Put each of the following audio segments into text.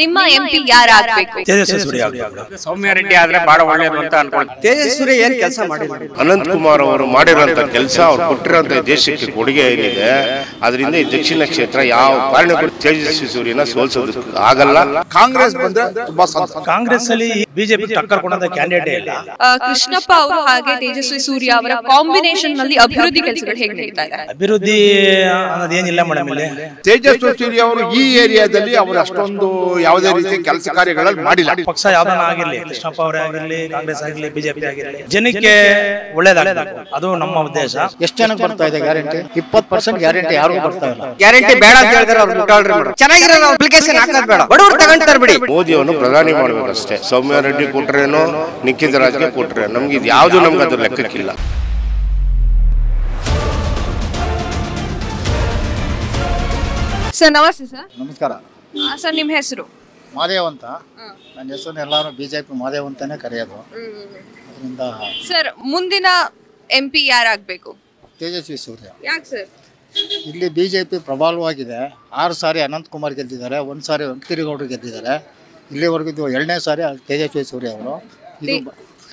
ನಿಮ್ಮ ಎಂಪಿ ಯಾರಾಗಬೇಕು? ತೇಜಸ್ವಿ ಸೂರ್ಯ ಆಗ್ಬೇಕು ಸೌಮ್ಯ ರೆಡ್ಡಿ ಆದ್ರೆ ಬಹಳ ಒಳ್ಳೇದು ಅಂತ ಅನ್ಕೊಳ್ತೀನಿ ತೇಜಸ್ವಿ ಏನ್ ಕೆಲಸ ಮಾಡಿಲ್ಲ? ಅನಂತ್ ಕುಮಾರ್ ಅವರು ಮಾಡಿರುವಂತ ಕೆಲಸ ಅವ್ರು ಕೊಟ್ಟಿರುವಂತ ದೇಶಕ್ಕೆ ಕೊಡುಗೆ ಏನಿದೆ ಅದರಿಂದ ಈ ದಕ್ಷಿಣ ಕ್ಷೇತ್ರ ಯಾವ ಕಾರಣಕ್ಕೂ ತೇಜಸ್ವಿ ಸೂರ್ಯನ ಸೋಲ್ಸೋದಕ್ಕೆ ಆಗಲ್ಲ. ಕಾಂಗ್ರೆಸ್ ಬಂದ್ರೆ ತುಂಬಾ ಕಾಂಗ್ರೆಸ್ ಅಲ್ಲಿ ಬಿಜೆಪಿ ಟಕ್ಕರ್ ಕೊಡಂತ ಕ್ಯಾಂಡಿಡೇಟ್ ಇಲ್ಲ. ಕೃಷ್ಣಪ್ಪ ಅವರು ಹಾಗೆ ತೇಜಸ್ವಿ ಸೂರ್ಯ ಅವರ ಕಾಂಬಿನೇಷನ್ನಲ್ಲಿ ಅಭಿವೃದ್ಧಿ ಕೆಲಸಗಳು ಹೇಗೆ ನಡೀತಾ ಇದೆ? ಅಭಿವೃದ್ಧಿ ಅನ್ನೋದೇನಿಲ್ಲ ಮೇಡಮ್ ಇಲ್ಲಿ. ತೇಜಸ್ವಿ ಸೂರ್ಯ ಅವರು ಈ ಏರಿಯಾದಲ್ಲಿ ಅವರು ಅಷ್ಟೊಂದು ಯಾವುದೇ ರೀತಿ ಕೆಲಸ ಕಾರ್ಯಗಳಲ್ಲಿ ಮಾಡಿಲ್ಲ. ಪಕ್ಷ ಯಾವ್ದಾನ ಆಗಿರ್ಲಿ ಕೃಷ್ಣಪ್ಪ ಅವರೇ ಆಗಿರ್ಲಿ ಕಾಂಗ್ರೆಸ್ ಆಗಿರ್ಲಿ ಬಿಜೆಪಿ ಆಗಿರ್ಲಿ ಜನಕ್ಕೆ ಒಳ್ಳೇದಾಗಬೇಕು. ಅದು ನಮ್ಮ ಉದ್ದೇಶ. ಎಷ್ಟು ಜನಕ್ಕೆ ಬರ್ತಾ ಇದೆ ಗ್ಯಾರಂಟಿ? ಇಪ್ಪತ್ತು ಪರ್ಸೆಂಟ್ ಗ್ಯಾರಂಟಿ ಯಾರಿಗೂ ಬರ್ತಾ ಇಲ್ಲ. ಗ್ಯಾರಂಟಿ ಬೇಡ ಅಂತ ಹೇಳಿದ್ರೆ ಅವ್ರು ಮುಟ್ಟಾಳ್ರಿ ಮೇಡಮ್. ಚೆನ್ನಾಗಿರೋ ಅಪ್ಲಿಕೇಶನ್ ಹಾಕೋದು ಬೇಡ. ಬಡವರು ತಗೊಂತಾರೆ ಬಿಡಿ. ಮೋದಿಯನ್ನು ಪ್ರಧಾನಿ ಮಾಡ್ಬೇಕಷ್ಟೇ ಸೌಮ್ಯ ರೆಡ್ಡಿ ಕೊಟ್ರೇನೋ ನಿಖಿತ್ ರಾಜ್ಗೆ ಕೊಟ್ರೆ ನಮ್ಗೆ ಇದು ಯಾವುದು ನಮ್ಗೆ ಅದು ಲೆಕ್ಕಕ್ಕಿಲ್ಲ. ಸರ್ ನಮಸ್ತೆ ಸರ್. ನಮಸ್ಕಾರ. ಸರ್ ನಿಮ್ಮ ಹೆಸರು? ಮಾದೇವ್ ಅಂತ. ನನ್ನ ಹೆಸರು ಎಲ್ಲರೂ ಬಿಜೆಪಿ ಮಾದೇವ್ ಅಂತಾನೆ ಕರೆಯೋದು. ಅದರಿಂದ ಸರ್ ಮುಂದಿನ ಎಂ ಪಿ ಯಾರಾಗಬೇಕು? ತೇಜಸ್ವಿ ಸೂರ್ಯ. ಯಾಕೆ ಸರ್? ಇಲ್ಲಿ ಬಿಜೆಪಿ ಪ್ರಬಲವಾಗಿದೆ. ಆರು ಸಾರಿ ಅನಂತ್ ಕುಮಾರ್ ಗೆದ್ದಿದ್ದಾರೆ ಒಂದು ಸಾರಿ ವೆಂಕಟಗಿರಿಗೌಡರು ಗೆದ್ದಿದ್ದಾರೆ. ಇಲ್ಲಿವರೆಗೂ ಇದು ಎರಡನೇ ಸಾರಿ ತೇಜಸ್ವಿ ಸೂರ್ಯ ಅವರು.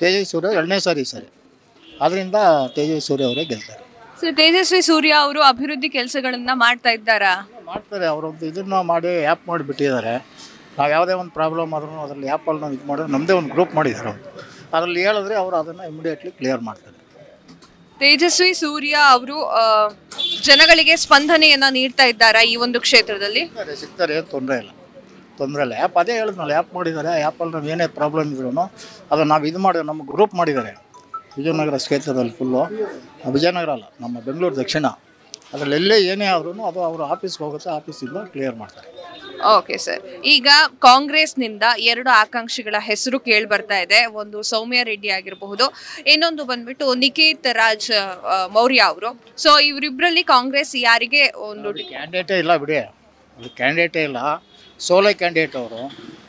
ತೇಜಸ್ವಿ ಸೂರ್ಯ ಎರಡನೇ ಸಾರಿ ಸರಿ ಸಾರಿ. ಅದರಿಂದ ತೇಜಸ್ವಿ ಸೂರ್ಯ ಅವರೇ ಗೆಲ್ತಾರೆ. ತೇಜಸ್ವಿ ಸೂರ್ಯ ಅವರು ಅಭಿವೃದ್ಧಿ ಕೆಲಸಗಳನ್ನ ಮಾಡ್ತಾ ಇದ್ದಾರಾ? ಮಾಡ್ತಾರೆ ಅವರೊಂದು ಇದನ್ನ ಮಾಡಿ ಆ್ಯಪ್ ಮಾಡಿಬಿಟ್ಟಿದ್ದಾರೆ ನಾವು ಯಾವುದೇ ಒಂದು ಪ್ರಾಬ್ಲಮ್ ಆದ್ರೂ ಅದರಲ್ಲಿ ಆ್ಯಪಲ್ಲಿ ನಾವು ಇದು ಮಾಡಿದ್ರೆ ನಮ್ಮದೇ ಒಂದು ಗ್ರೂಪ್ ಮಾಡಿದ್ದಾರೆ ಅವರು. ಅದರಲ್ಲಿ ಹೇಳಿದ್ರೆ ಅವರು ಅದನ್ನು ಇಮಿಡಿಯೇಟ್ಲಿ ಕ್ಲಿಯರ್ ಮಾಡ್ತಾರೆ. ತೇಜಸ್ವಿ ಸೂರ್ಯ ಅವರು ಜನಗಳಿಗೆ ಸ್ಪಂದನೆಯನ್ನ ನೀಡ್ತಾ ಇದ್ದಾರೆ ಈ ಒಂದು ಕ್ಷೇತ್ರದಲ್ಲಿ? ಸಿಗ್ತಾರೆ ಸಿಗ್ತಾರೆ ಏನು ತೊಂದರೆ ಇಲ್ಲ. ತೊಂದರೆ ಇಲ್ಲ. ಆ್ಯಪ್ ಅದೇ ಹೇಳಿದ್ನಲ್ಲ ಆ್ಯಪ್ ಮಾಡಿದ್ದಾರೆ ಆ್ಯಪಲ್ಲಿ ನಾವು ಏನೇ ಪ್ರಾಬ್ಲಮ್ ಇದ್ರು ಅದನ್ನು ನಾವು ಇದು ಮಾಡಿ ನಮ್ಮ ಗ್ರೂಪ್ ಮಾಡಿದ್ದಾರೆ. ವಿಜಯನಗರ ಕ್ಷೇತ್ರದಲ್ಲಿ ಫುಲ್ಲು ವಿಜಯನಗರ ಅಲ್ಲ ನಮ್ಮ ಬೆಂಗಳೂರು ದಕ್ಷಿಣ. ಅದರಲ್ಲಿ ಎಲ್ಲೇ ಏನೇ ಆದ್ರೂ ಅದು ಅವರು ಆಫೀಸ್ಗೆ ಹೋಗುತ್ತೆ ಆಫೀಸಿಂದ ಕ್ಲಿಯರ್ ಮಾಡ್ತಾರೆ. ಓಕೆ ಸರ್ ಈಗ ಕಾಂಗ್ರೆಸ್ನಿಂದ ಎರಡು ಆಕಾಂಕ್ಷಿಗಳ ಹೆಸರು ಕೇಳಿ ಬರ್ತಾ ಇದೆ. ಒಂದು ಸೌಮ್ಯ ರೆಡ್ಡಿ ಆಗಿರಬಹುದು ಇನ್ನೊಂದು ಬಂದ್ಬಿಟ್ಟು ನಿಖಿತ್ ರಾಜ್ ಮೌರ್ಯ ಅವರು. ಸೊ ಇವರಿಬ್ಬರಲ್ಲಿ ಕಾಂಗ್ರೆಸ್ ಯಾರಿಗೆ ಒಂದು ಕ್ಯಾಂಡಿಡೇಟೇ ಇಲ್ಲ ಬಿಡಿ. ಅದು ಕ್ಯಾಂಡಿಡೇಟೇ ಇಲ್ಲ. ಸೋಲೋ ಕ್ಯಾಂಡಿಡೇಟ್ ಅವರು.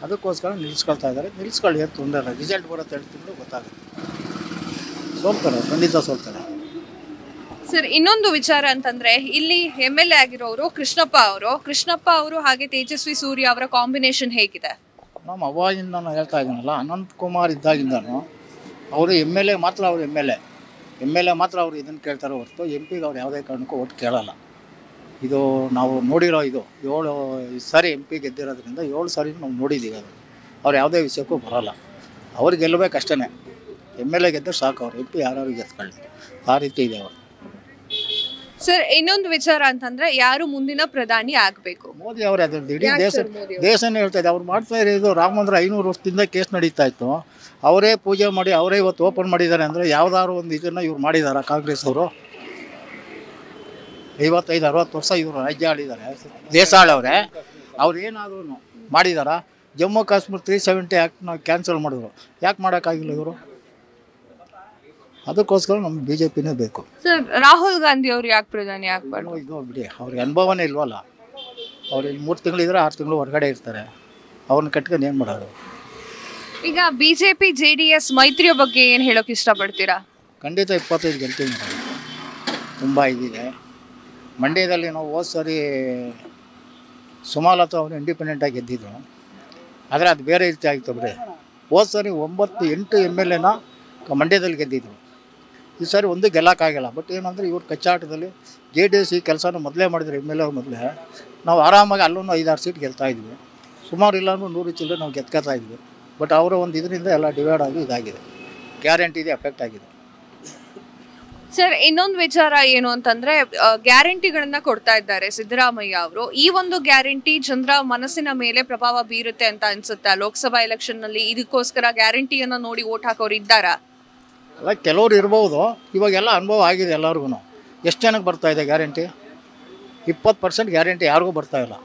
ಅದಕ್ಕೋಸ್ಕರ ನಿಲ್ಲಿಸ್ಕೊಳ್ತಾ ಇದ್ದಾರೆ. ನಿಲ್ಲಿಸ್ಕೊಳ್ಳಿ ತೊಂದರೆ ಇಲ್ಲ. ರಿಸಲ್ಟ್ ಬರುತ್ತೆ ಹೇಳ್ತಿದ್ರು ಗೊತ್ತಾಗುತ್ತೆ. ಸೋಲ್ತಾರೆ ಖಂಡಿತ ಸೋಲ್ತಾರೆ. ಸರ್ ಇನ್ನೊಂದು ವಿಚಾರ ಅಂತಂದ್ರೆ ಇಲ್ಲಿ ಎಂ ಎಲ್ ಎ ಆಗಿರೋರು ಕೃಷ್ಣಪ್ಪ ಅವರು ಕೃಷ್ಣಪ್ಪ ಅವರು ಹಾಗೆ ತೇಜಸ್ವಿ ಸೂರ್ಯ ಅವರ ಕಾಂಬಿನೇಷನ್ ಹೇಗಿದೆ? ನಮ್ಮ ಅವಾಗಿಂದ ನಾನು ಹೇಳ್ತಾ ಇದ್ದೀನಲ್ಲ ಅನಂತ್ ಕುಮಾರ್ ಇದ್ದಾಗಿಂದನು ಅವರು ಎಂ ಎಲ್ ಎ ಮಾತ್ರ ಅವರು M L A M L A ಮಾತ್ರ ಅವರು ಇದನ್ನು ಕೇಳ್ತಾರೆ ಹೊರತು ಎಂ ಪಿಗೆ ಅವ್ರು ಯಾವುದೇ ಕಾರಣಕ್ಕೂ ಒಟ್ಟು ಕೇಳಲ್ಲ. ಇದು ನಾವು ನೋಡಿರೋ ಇದು ಏಳು ಸಾರಿ ಎಂ ಪಿ ಗೆದ್ದಿರೋದ್ರಿಂದ ಏಳು ಸಾರಿ ನಾವು ನೋಡಿದ್ದೀವಿ ಅದು ಅವ್ರು ಯಾವುದೇ ವಿಷಯಕ್ಕೂ ಬರೋಲ್ಲ. ಅವ್ರು ಗೆಲ್ಲಬೇಕಷ್ಟೇ ಎಂ ಎಲ್ ಎ ಗೆದ್ದರೆ ಸಾಕು ಅವ್ರು ಎಂ ಪಿ ಯಾರು ಗೆದ್ಕೊಳ್ಳಿ ಆ ರೀತಿ ಇದೆ ಅವರು. ಸರ್ ಇನ್ನೊಂದು ವಿಚಾರ ಅಂತಂದ್ರೆ ಯಾರು ಮುಂದಿನ ಪ್ರಧಾನಿ ಆಗಬೇಕು? ಮೋದಿ ಅವರೇ ಅದ್ರದ್ದು ಇಡೀ ದೇಶ? ದೇಶನೇ ಹೇಳ್ತಾ ಇದೆ. ಅವ್ರು ಮಾಡ್ತಾ ಇರೋದು ರಾಮ ಮಂದಿರ ಐನೂರು ವರ್ಷದಿಂದ ಕೇಸ್ ನಡೀತಾ ಇತ್ತು. ಅವರೇ ಪೂಜೆ ಮಾಡಿ ಅವರೇ ಇವತ್ತು ಓಪನ್ ಮಾಡಿದ್ದಾರೆ ಅಂದರೆ ಯಾವ್ದಾದ್ರು ಒಂದು ಇದನ್ನು ಇವ್ರು ಮಾಡಿದಾರ ಕಾಂಗ್ರೆಸ್ ಅವರು? ಐವತ್ತೈದು ಅರವತ್ತು ವರ್ಷ ಇವರು ರಾಜ್ಯ ಆಳಿದ್ದಾರೆ. ದೇಶ ಆಳವ್ರೆ ಅವ್ರು ಏನಾದರೂ ಮಾಡಿದಾರ? ಜಮ್ಮು ಕಾಶ್ಮೀರ ತ್ರೀ ಸೆವೆಂಟಿ ಆ್ಯಕ್ಟ್ನ ಕ್ಯಾನ್ಸಲ್ ಮಾಡಿದ್ರು. ಯಾಕೆ ಮಾಡೋಕ್ಕಾಗಿಲ್ಲ ಇವರು? ಅದಕ್ಕೋಸ್ಕರ ನಮ್ಗೆ ಬಿ ಜೆ ಪಿನೇ ಬೇಕು. ಸರ್ ರಾಹುಲ್ ಗಾಂಧಿ ಅವ್ರು ಯಾಕೆ ಪ್ರಧಾನಿ ಆಗ್ಬಾರ್ದು? ಇದು ಬಿಡಿ ಅವ್ರಿಗೆ ಅನುಭವನೇ ಇಲ್ವಲ್ಲ? ಅವ್ರು ಇಲ್ಲಿ ಮೂರು ತಿಂಗಳಿದ್ರೆ ಆರು ತಿಂಗಳು ಹೊರಗಡೆ ಇರ್ತಾರೆ. ಅವ್ರನ್ನ ಕಟ್ಕೊಂಡು ಏನು ಮಾಡೋದು? ಈಗ B J P J D S ಮೈತ್ರಿಯ ಬಗ್ಗೆ ಏನು ಹೇಳೋಕೆ ಇಷ್ಟಪಡ್ತೀರಾ? ಖಂಡಿತ ಇಪ್ಪತ್ತೈದು ಗಂಟೆ ಮಾಡೋದು ತುಂಬ ಇದಿದೆ. ಮಂಡ್ಯದಲ್ಲಿ ನಾವು ಹೋದ ಸರಿ ಸುಮಾಲತಾ ಅವರು ಇಂಡಿಪೆಂಡೆಂಟಾಗಿ ಗೆದ್ದಿದ್ರು. ಆದರೆ ಅದು ಬೇರೆ ರೀತಿ ಆಗಿತ್ತು ಬಿಡಿ ಹೋದ ಸರಿ ಒಂಬತ್ತು ಎಂಟು ಎಂ ಎಲ್ ಎನ ಮಂಡ್ಯದಲ್ಲಿ ಗೆದ್ದಿದ್ರು. ಈ ಸಾರಿ ಒಂದು ಗೆಲ್ಲಕ್ಕಾಗಿಲ್ಲ. ಬಟ್ ಏನಂದರೆ ಇವ್ರು ಕಚ್ಚಾಟದಲ್ಲಿ ಜೆ ಡಿ ಎಸ್ ಈ ಕೆಲಸನ ಮೊದಲೇ ಮಾಡಿದ್ರು ಎಂ ಎಲ್ ಎ ಮೊದಲೇ. ನಾವು ಆರಾಮಾಗಿ ಅಲ್ಲೂ ಐದಾರು ಸೀಟ್ ಗೆಲ್ತಾ ಇದ್ವಿ. ಸುಮಾರು ಇಲ್ಲಾಂದ್ರೂ ನೂರು ಚಿಲ್ಲರೆ ನಾವು ಗೆದ್ಕೋತಾ ಇದ್ವಿ. ಬಟ್ ಅವರ ಒಂದು ಇದರಿಂದ ಎಲ್ಲ ಡಿವೈಡ್ ಆಗಿ ಇದಾಗಿದೆ. ಗ್ಯಾರಂಟಿದೆ ಎಫೆಕ್ಟ್ ಆಗಿದೆ. ಸರ್ ಇನ್ನೊಂದು ವಿಚಾರ ಏನು ಅಂತಂದ್ರೆ ಗ್ಯಾರಂಟಿಗಳನ್ನ ಕೊಡ್ತಾ ಇದ್ದಾರೆ ಸಿದ್ದರಾಮಯ್ಯ ಅವರು. ಈ ಒಂದು ಗ್ಯಾರಂಟಿ ಜನರ ಮನಸ್ಸಿನ ಮೇಲೆ ಪ್ರಭಾವ ಬೀರುತ್ತೆ ಅಂತ ಅನ್ಸುತ್ತಾ? ಲೋಕಸಭಾ ಎಲೆಕ್ಷನ್ನಲ್ಲಿ ಇದಕ್ಕೋಸ್ಕರ ಗ್ಯಾರಂಟಿಯನ್ನ ನೋಡಿ ಓಟ್ ಹಾಕೋರು ಇದ್ದಾರಾ ಅಲ್ಲ, ಕೆಲವ್ರು ಇರ್ಬೋದು. ಇವಾಗೆಲ್ಲ ಅನುಭವ ಆಗಿದೆ ಎಲ್ಲರಿಗೂ ಎಷ್ಟು ಜನಕ್ಕೆ ಬರ್ತಾ ಇದೆ ಗ್ಯಾರಂಟಿ? ಇಪ್ಪತ್ತು ಪರ್ಸೆಂಟ್ ಗ್ಯಾರಂಟಿ ಯಾರಿಗೂ ಬರ್ತಾ ಇಲ್ಲ.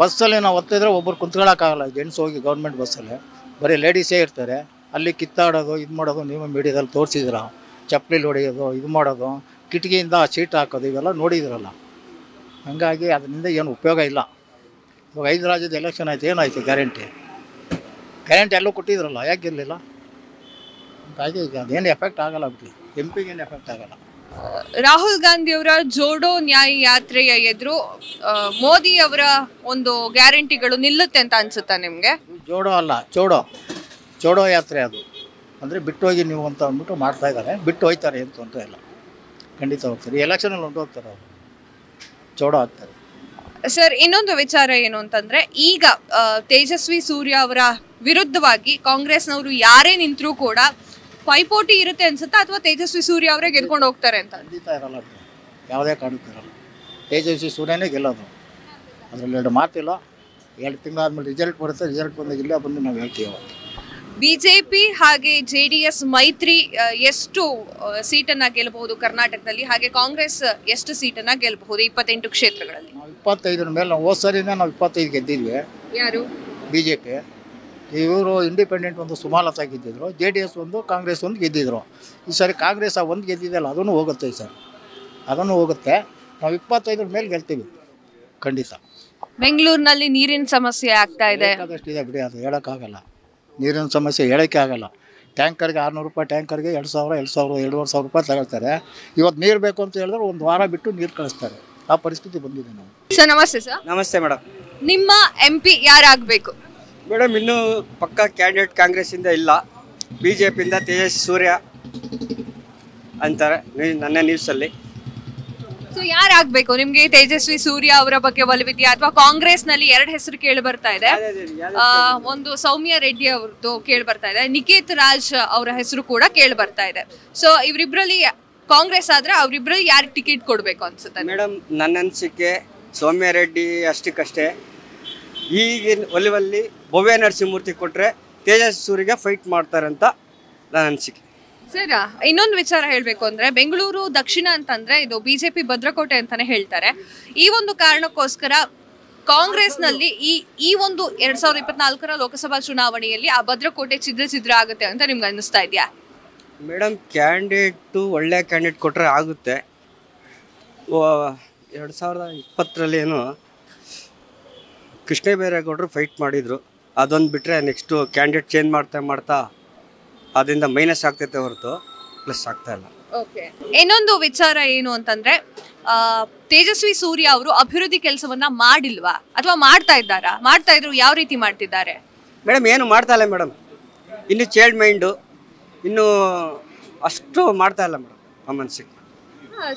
ಬಸ್ಸಲ್ಲಿ ನಾವು ಒತ್ತಿದ್ರೆ ಒಬ್ಬರು ಕುಂತ್ಕೊಳ್ಳೋಕ್ಕಾಗಲ್ಲ ಜೆಂಟ್ಸ್ ಹೋಗಿ ಗೌರ್ಮೆಂಟ್ ಬಸ್ಸಲ್ಲಿ. ಬರೀ ಲೇಡೀಸೇ ಇರ್ತಾರೆ. ಅಲ್ಲಿ ಕಿತ್ತಾಡೋದು, ಇದು ಮಾಡೋದು ನೀವು ಮೀಡಿಯಾದಲ್ಲಿ ತೋರಿಸಿದ್ರ ಚಪ್ಪಲಿ ಹೊಡೆಯೋದು, ಇದು ಮಾಡೋದು, ಕಿಟಕಿಯಿಂದ ಸೀಟ್ ಹಾಕೋದು, ಇವೆಲ್ಲ ನೋಡಿದ್ರಲ್ಲ. ಹಾಗಾಗಿ ಅದರಿಂದ ಏನು ಉಪಯೋಗ ಇಲ್ಲ. ಇವಾಗ ಐದು ರಾಜ್ಯದ ಎಲೆಕ್ಷನ್ ಆಯ್ತು, ಏನಾಯ್ತು ಗ್ಯಾರಂಟಿ? ಗ್ಯಾರಂಟಿ ಎಲ್ಲೂ ಕೊಟ್ಟಿದ್ರಲ್ಲ, ಯಾಕೆ ಇರಲಿಲ್ಲ? ಈಗ ಅದೇನು ಎಫೆಕ್ಟ್ ಆಗಲ್ಲ ಬಿಡಿ ಎಂ ಏನು ಎಫೆಕ್ಟ್ ಆಗಲ್ಲ. ರಾಹುಲ್ ಗಾಂಧಿ ಅವರ ಜೋಡೋ ನ್ಯಾಯ ಯಾತ್ರೆಯ ಎದುರು ಮೋದಿ ಅವರ ಒಂದು ಗ್ಯಾರಂಟಿಗಳು ನಿಲ್ಲುತ್ತೆ ಅಂತ ಅನ್ಸುತ್ತಾ ನಿಮ್ಗೆ? ಜೋಡೋ ಅಲ್ಲ ಚೋಡೋ. ಚೋಡೋ ಯಾತ್ರೆ ಅದು. ಅಂದರೆ ಬಿಟ್ಟು ಹೋಗಿ ನೀವು ಅಂತ ಅಂದ್ಬಿಟ್ಟು ಮಾಡ್ತಾ ಇದ್ದಾರೆ. ಬಿಟ್ಟು ಹೋಯ್ತಾರೆ ಏನು ತೊಂದರೆ ಇಲ್ಲ. ಖಂಡಿತ ಹೋಗ್ತಾರೆ. ಎಲೆಕ್ಷನಲ್ಲಿ ಒಂದು ಹೋಗ್ತಾರೆ ಅವರು. ಚೋಡೋ ಆಗ್ತಾರೆ. ಸರ್ ಇನ್ನೊಂದು ವಿಚಾರ ಏನು ಅಂತಂದ್ರೆ ಈಗ ತೇಜಸ್ವಿ ಸೂರ್ಯ ಅವರ ವಿರುದ್ಧವಾಗಿ ಕಾಂಗ್ರೆಸ್ನವರು ಯಾರೇ ನಿಂತರೂ ಕೂಡ ಪೈಪೋಟಿ ಇರುತ್ತೆ ಅನ್ಸುತ್ತಾ ಅಥವಾ ತೇಜಸ್ವಿ ಸೂರ್ಯ ಅವರೇ ಗೆದ್ಕೊಂಡು ಹೋಗ್ತಾರೆ ಅಂತ? ಖಂಡಿತ ಇರಲ್ಲ ಅದು. ಯಾವುದೇ ಕಾರಣಕ್ಕೂ ಇರಲ್ಲ. ತೇಜಸ್ವಿ ಸೂರ್ಯನೇ ಗೆಲ್ಲೋದು. ಅದರಲ್ಲಿ ಎರಡು ಮಾತಿಲ್ಲ. ಎರಡು ತಿಂಗಳಾದ್ಮೇಲೆ ರಿಸಲ್ಟ್ ಬರುತ್ತೆ ರಿಸಲ್ಟ್ ಬಂದಾಗ ಇಲ್ಲೇ ಬಂದು ನಾವು ಹೇಳ್ತೀವಿ ಅವತ್ತು. ಬಿಜೆಪಿ ಹಾಗೆ ಜೆ ಡಿ ಎಸ್ ಮೈತ್ರಿ ಆ, ಎಷ್ಟು ಆ, ಸೀಟನ್ನ ಗೆಲ್ಲಬಹುದು ಕರ್ನಾಟಕದಲ್ಲಿ ಹಾಗೆ ಕಾಂಗ್ರೆಸ್ ಎಷ್ಟು ಸೀಟನ್ನ ಗೆಲ್ಲಬಹುದು ಇಪ್ಪತ್ತೆಂಟು ಕ್ಷೇತ್ರಗಳಲ್ಲಿ? ನಾವು ಇಪ್ಪತ್ತೈದರ ಮೇಲೆ ನಾವು ಹೋದ ಸರಿನೇ ನಾವು ಇಪ್ಪತ್ತೈದು ಗೆದ್ದಿದ್ವಿ. ಯಾರು? ಬಿ ಜೆ ಪಿ ಇವರು ಇಂಡಿಪೆಂಡೆಂಟ್ ಒಂದು ಸುಮಾಲತಾ ಗೆದ್ದಿದ್ರು. ಜೆ ಡಿ ಎಸ್ ಒಂದು ಕಾಂಗ್ರೆಸ್ ಒಂದು ಗೆದ್ದಿದ್ರು. ಈ ಸಾರಿ ಕಾಂಗ್ರೆಸ್ ಆ ಒಂದು ಗೆದ್ದಿದ್ದಲ್ಲ ಅದನ್ನು ಹೋಗುತ್ತೆ ಈ ಸರ್. ಅದನ್ನು ಹೋಗುತ್ತೆ. ನಾವು ಇಪ್ಪತ್ತೈದರ ಮೇಲೆ ಗೆಲ್ತೀವಿ. ಖಂಡಿತ. ಬೆಂಗಳೂರಿನಲ್ಲಿ ನೀರಿನ ಸಮಸ್ಯೆ ಆಗ್ತಾ ಇದೆ. ಇದೆ ಬಿಡಿ ಅದು ಹೇಳೋಕ್ಕಾಗಲ್ಲ. ನೀರಿನ ಸಮಸ್ಯೆ ಹೇಳೋಕ್ಕೆ ಆಗಲ್ಲ. ಟ್ಯಾಂಕರ್ಗೆ ಆರುನೂರು ರೂಪಾಯಿ ಟ್ಯಾಂಕರ್ಗೆ ಎರಡು ಸಾವಿರ ಎರಡು ಸಾವಿರ ಎರಡೂವರೆ ಸಾವಿರ ರೂಪಾಯಿ ತಗೊಳ್ತಾರೆ. ಇವತ್ತು ನೀರು ಬೇಕು ಅಂತ ಹೇಳಿದ್ರೆ ಒಂದು ವಾರ ಬಿಟ್ಟು ನೀರು ಕಳಿಸ್ತಾರೆ. ಆ ಪರಿಸ್ಥಿತಿ ಬಂದಿದೆ ನಾವು ಸರ್ ನಮಸ್ತೆ ಸರ್. ನಮಸ್ತೆ ಮೇಡಮ್. ನಿಮ್ಮ ಎಂ ಪಿ ಯಾರಾಗಬೇಕು? ಮೇಡಮ್ ಇನ್ನೂ ಪಕ್ಕ ಕ್ಯಾಂಡಿಡೇಟ್ ಕಾಂಗ್ರೆಸ್ಸಿಂದ ಇಲ್ಲ. ಬಿ ಜೆ ಪಿಯಿಂದ ತೇಜಸ್ ಸೂರ್ಯ ಅಂತಾರೆ ನನ್ನ ನ್ಯೂಸಲ್ಲಿ ಸೊ ಯಾರಾಗಬೇಕು? ನಿಮಗೆ ತೇಜಸ್ವಿ ಸೂರ್ಯ ಅವರ ಬಗ್ಗೆ ಒಲವಿದೆಯಾ? ಅಥವಾ ಕಾಂಗ್ರೆಸ್ನಲ್ಲಿ ಎರಡು ಹೆಸರು ಕೇಳಿ ಬರ್ತಾ ಇದೆ? ಒಂದು ಸೌಮ್ಯ ರೆಡ್ಡಿ ಅವ್ರದ್ದು ಕೇಳಿ ಬರ್ತಾ ಇದೆ. ನಿಕೇತ್ ರಾಜ್ ಅವರ ಹೆಸರು ಕೂಡ ಕೇಳಿ ಬರ್ತಾ ಇದೆ. ಸೊ ಇವರಿಬ್ಬರಲ್ಲಿ ಕಾಂಗ್ರೆಸ್ ಆದ್ರೆ ಅವ್ರಿಬ್ರಲ್ಲಿ ಯಾರಿಗೆ ಟಿಕೆಟ್ ಕೊಡ್ಬೇಕು ಅನ್ಸುತ್ತೆ? ಮೇಡಮ್ ನನ್ನ ಅನಿಸಿಕೆ ಸೌಮ್ಯ ರೆಡ್ಡಿ ಅಷ್ಟಕ್ಕಷ್ಟೇ. ಈಗಿನ ಒಲಿವಲ್ಲಿ ಭವ್ಯ ನರಸಿಂಹಮೂರ್ತಿ ಕೊಟ್ಟರೆ ತೇಜಸ್ಸೂರಿಗೆ ಫೈಟ್ ಮಾಡ್ತಾರೆ ಅಂತ ನನ್ನ ಅನಿಸಿಕೆ. ಸರ್ ಇನ್ನೊಂದು ವಿಚಾರ ಹೇಳಬೇಕು ಅಂದರೆ ಬೆಂಗಳೂರು ದಕ್ಷಿಣ ಅಂತಂದರೆ ಇದು ಬಿ ಜೆ ಪಿ ಭದ್ರಕೋಟೆ ಅಂತಲೇ ಹೇಳ್ತಾರೆ. ಈ ಒಂದು ಕಾರಣಕ್ಕೋಸ್ಕರ ಕಾಂಗ್ರೆಸ್ನಲ್ಲಿ ಈ ಈ ಒಂದು ಎರಡು ಸಾವಿರದ ಇಪ್ಪತ್ನಾಲ್ಕರ ಲೋಕಸಭಾ ಚುನಾವಣೆಯಲ್ಲಿ ಆ ಭದ್ರಕೋಟೆ ಛಿದ್ರ ಛಿದ್ರ ಆಗುತ್ತೆ ಅಂತ ನಿಮ್ಗೆ ಅನ್ನಿಸ್ತಾ ಇದೆಯಾ? ಮೇಡಮ್ ಕ್ಯಾಂಡಿಡೇಟು ಒಳ್ಳೆ ಕ್ಯಾಂಡಿಡೇಟ್ ಕೊಟ್ಟರೆ ಆಗುತ್ತೆ. ಎರಡು ಸಾವಿರದ ಇಪ್ಪತ್ತರಲ್ಲಿ ಏನು ಕೃಷ್ಣ ಬೈರೇಗೌಡರು ಫೈಟ್ ಮಾಡಿದರು. ಅದೊಂದು ಬಿಟ್ಟರೆ ನೆಕ್ಸ್ಟು ಕ್ಯಾಂಡಿಡೇಟ್ ಚೇಂಜ್ ಮಾಡ್ತಾ ಮಾಡ್ತಾ ಅದರಿಂದ ಮೈನಸ್ ಆಗ್ತೈತೆ ಹೊರತು ಪ್ಲಸ್ ಆಗ್ತಾ ಇಲ್ಲ. ಓಕೆ. ಇನ್ನೊಂದು ವಿಚಾರ ಏನು ಅಂತಂದ್ರೆ ತೇಜಸ್ವಿ ಸೂರ್ಯ ಅವರು ಅಭಿವೃದ್ಧಿ ಕೆಲಸವನ್ನ ಮಾಡಿಲ್ವಾ? ಅಥವಾ ಮಾಡ್ತಾ ಇದ್ದಾರಾ? ಮಾಡ್ತಾ ಇದ್ರು ಯಾವ ರೀತಿ ಮಾಡ್ತಿದ್ದಾರೆ? ಮೇಡಮ್ ಏನು ಮಾಡ್ತಾ ಇಲ್ಲ ಮೇಡಮ್. ಇನ್ನು ಚೇಲ್ಡ್ ಮೈಂಡು ಇನ್ನು ಅಷ್ಟು ಮಾಡ್ತಾ ಇಲ್ಲ ಮೇಡಮ್ ನಮ್ಮ ಅನಿಸಿಕೆ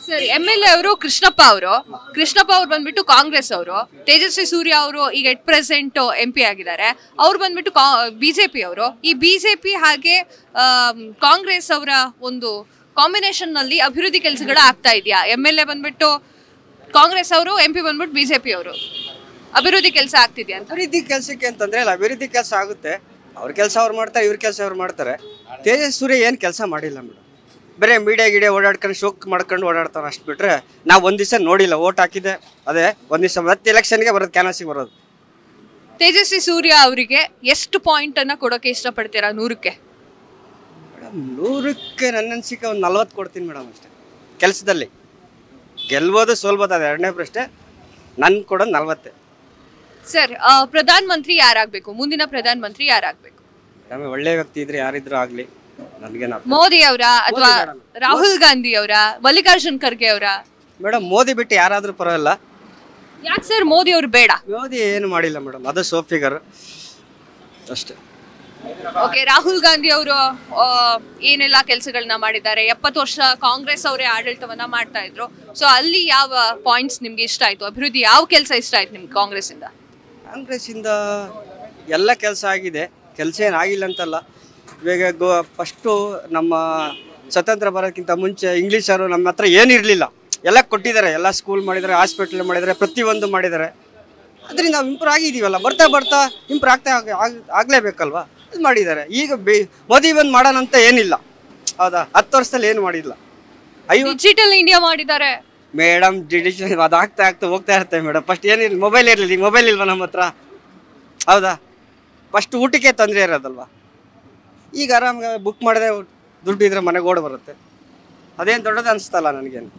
ಸರಿ. ಎಂ ಎಲ್ ಎ ಅವರು ಕೃಷ್ಣಪ್ಪ ಅವರು. ಕೃಷ್ಣಪ್ಪ ಅವ್ರು ಬಂದ್ಬಿಟ್ಟು ಕಾಂಗ್ರೆಸ್ ಅವರು. ತೇಜಸ್ವಿ ಸೂರ್ಯ ಅವರು ಈಗ ಎಟ್ ಪ್ರೆಸೆಂಟ್ ಎಂ ಪಿ ಆಗಿದ್ದಾರೆ. ಅವ್ರು ಬಂದ್ಬಿಟ್ಟು ಬಿಜೆಪಿ ಅವರು. ಈ ಬಿಜೆಪಿ ಹಾಗೆ ಕಾಂಗ್ರೆಸ್ ಅವರ ಒಂದು ಕಾಂಬಿನೇಷನ್ನಲ್ಲಿ ಅಭಿವೃದ್ಧಿ ಕೆಲಸಗಳು ಆಗ್ತಾ ಇದೆಯಾ? ಎಂ ಎಲ್ ಎ ಬಂದ್ಬಿಟ್ಟು ಕಾಂಗ್ರೆಸ್ ಅವರು ಎಂ ಪಿ ಬಂದ್ಬಿಟ್ಟು ಬಿಜೆಪಿ ಅವರು. ಅಭಿವೃದ್ಧಿ ಕೆಲಸ ಆಗ್ತಿದ್ಯಾ ಅಂತ? ಅಭಿವೃದ್ಧಿ ಕೆಲಸಕ್ಕೆ ಅಂತಂದ್ರೆ, ಇಲ್ಲ, ಅಭಿವೃದ್ಧಿ ಕೆಲಸ ಆಗುತ್ತೆ. ಅವ್ರ ಕೆಲಸ ಅವ್ರು ಮಾಡ್ತಾರೆ, ಇವ್ರ ಕೆಲಸ ಅವ್ರು ಮಾಡ್ತಾರೆ. ತೇಜಸ್ ಸೂರ್ಯ ಏನು ಕೆಲಸ ಮಾಡಿಲ್ಲ ಮೇಡಮ್. ಬರೀ ಮೀಡಿಯಾ ಗೀಡಿಯಾ ಓಡಾಡ್ಕೊಂಡು ಶೋಕ್ ಮಾಡ್ಕೊಂಡು ಓಡಾಡ್ತಾನೆ ಅಷ್ಟು ಬಿಟ್ರೆ ನಾವು ಒಂದು ದಿವಸ ನೋಡಿಲ್ಲ ಓಟ್ ಹಾಕಿದೆ. ಅದೇ ಒಂದು ದಿವಸ ಮತ್ತೆ ಎಲೆಕ್ಷನ್ಗೆ ಬರೋದು ಕ್ಯಾನಸಿಗೆ ಬರೋದು. ತೇಜಸ್ವಿ ಸೂರ್ಯ ಅವರಿಗೆ ಎಷ್ಟು ಪಾಯಿಂಟ್ ಅನ್ನ ಕೊಡೋಕೆ ಇಷ್ಟಪಡ್ತೀರಾ ನೂರಕ್ಕೆ? ಮೇಡಮ್ ನೂರಕ್ಕೆ ನನ್ನ ಅನ್ಸಿಕೆ ಒಂದು ನಲ್ವತ್ತು ಕೊಡ್ತೀನಿ ಮೇಡಮ್ ಅಷ್ಟೇ. ಕೆಲಸದಲ್ಲಿ. ಗೆಲ್ಬೋದು ಸೋಲ್ಬೋದು ಅದು ಎರಡನೇ ಪ್ರಶ್ನೆ. ನನ್ನ ಕೊಡೋದು ನಲ್ವತ್ತೆ. ಸರ್ ಪ್ರಧಾನ ಮಂತ್ರಿ ಯಾರಾಗಬೇಕು? ಮುಂದಿನ ಪ್ರಧಾನ ಮಂತ್ರಿ ಯಾರಾಗಬೇಕು? ಮೇಡಮ್ ಒಳ್ಳೆ ವ್ಯಕ್ತಿ ಇದ್ರೆ ಯಾರಿದ್ರು ಆಗಲಿ. ನನಗೇನು ಮೋದಿ ಅವರ ಅಥವಾ ರಾಹುಲ್ ಗಾಂಧಿ ಅವರ ಮಲ್ಲಿಕಾರ್ಜುನ್ ಖರ್ಗೆ ಅವರ? ಮೇಡಮ್ ಮೋದಿ ಬಿಟ್ಟು ಯಾರಾದ್ರೂ ಪರವಾಗಿಲ್ಲ. ಯಾಕೆ ಸರ್ ಮೋದಿ ಅವರು ಬೇಡ? ಮೋದಿ ಏನು ಮಾಡಿಲ್ಲ ಮೇಡಮ್ ಅದು ಸೋಫಿಗರ್ ಫಿಗರ್. ಅಷ್ಟೇ. ಓಕೆ ರಾಹುಲ್ ಗಾಂಧಿ ಅವರು ಏನೆಲ್ಲ ಕೆಲಸಗಳನ್ನ ಮಾಡಿದ್ದಾರೆ? ಎಪ್ಪತ್ತು ವರ್ಷ ಕಾಂಗ್ರೆಸ್ ಅವರೇ ಆಡಳಿತವನ್ನ ಮಾಡ್ತಾ ಇದ್ರು. ಸೊ ಅಲ್ಲಿ ಯಾವ ಪಾಯಿಂಟ್ಸ್ ನಿಮ್ಗೆ ಇಷ್ಟ ಆಯ್ತು? ಅಭಿವೃದ್ಧಿ ಯಾವ ಕೆಲಸ ಇಷ್ಟ ಆಯ್ತು ನಿಮ್ಗೆ ಕಾಂಗ್ರೆಸ್ ಇಂದ ಕಾಂಗ್ರೆಸ್ ಇಂದ ಎಲ್ಲ ಕೆಲಸ ಆಗಿದೆ. ಕೆಲಸ ಏನಾಗಿಲ್ಲ ಅಂತಲ್ಲ. ಇವಾಗ ಗೋ ಫಸ್ಟು ನಮ್ಮ ಸ್ವತಂತ್ರ ಬರೋಕ್ಕಿಂತ ಮುಂಚೆ ಇಂಗ್ಲೀಷರು ನಮ್ಮ ಹತ್ರ ಏನಿರಲಿಲ್ಲ. ಎಲ್ಲ ಕೊಟ್ಟಿದ್ದಾರೆ ಎಲ್ಲ ಸ್ಕೂಲ್ ಮಾಡಿದ್ದಾರೆ ಹಾಸ್ಪಿಟ್ಲ್ ಮಾಡಿದ್ದಾರೆ ಪ್ರತಿಯೊಂದು ಮಾಡಿದ್ದಾರೆ. ಅದರಿಂದ ನಾವು ಇಂಪ್ರೂವ್ ಆಗಿದ್ದೀವಲ್ಲ ಬರ್ತಾ ಬರ್ತಾ ಇಂಪ್ರೂವ್ ಆಗ್ತಾ ಆಗ್- ಆಗಲೇಬೇಕಲ್ವಾ? ಇದು ಮಾಡಿದ್ದಾರೆ. ಈಗ ಬೇ ಮೋದಿ ಬಂದು ಮಾಡೋಣ ಅಂತ ಏನಿಲ್ಲ. ಹೌದಾ? ಹತ್ತು ವರ್ಷದಲ್ಲಿ ಏನು ಮಾಡಿಲ್ಲ. ಅಯ್ಯೋ ಡಿಜಿಟಲ್ ಇಂಡಿಯಾ ಮಾಡಿದ್ದಾರೆ. ಮೇಡಮ್ ಡಿಜಿಟಲ್ ಅದು ಆಗ್ತಾ ಆಗ್ತಾ ಹೋಗ್ತಾ ಇರ್ತೇವೆ ಮೇಡಮ್ ಫಸ್ಟ್ ಏನಿಲ್ಲ ಮೊಬೈಲ್ ಇರಲಿ ಈಗ ಮೊಬೈಲ್ ಇಲ್ವಾ ನಮ್ಮ ಹತ್ರ? ಹೌದಾ? ಫಸ್ಟ್ ಊಟಕ್ಕೆ ತೊಂದರೆ ಇರೋದಲ್ವಾ? ಈಗ ಆರಾಮಾಗಿ ಬುಕ್ ಮಾಡಿದ್ರೆ ದುಡ್ಡು ಇದ್ರೆ ಮನೆಗೆ ಓಡ್ ಬರುತ್ತೆ. ಅದೇನು ದೊಡ್ಡದು ಅನಿಸ್ತಲ್ಲ ನನಗೇನು.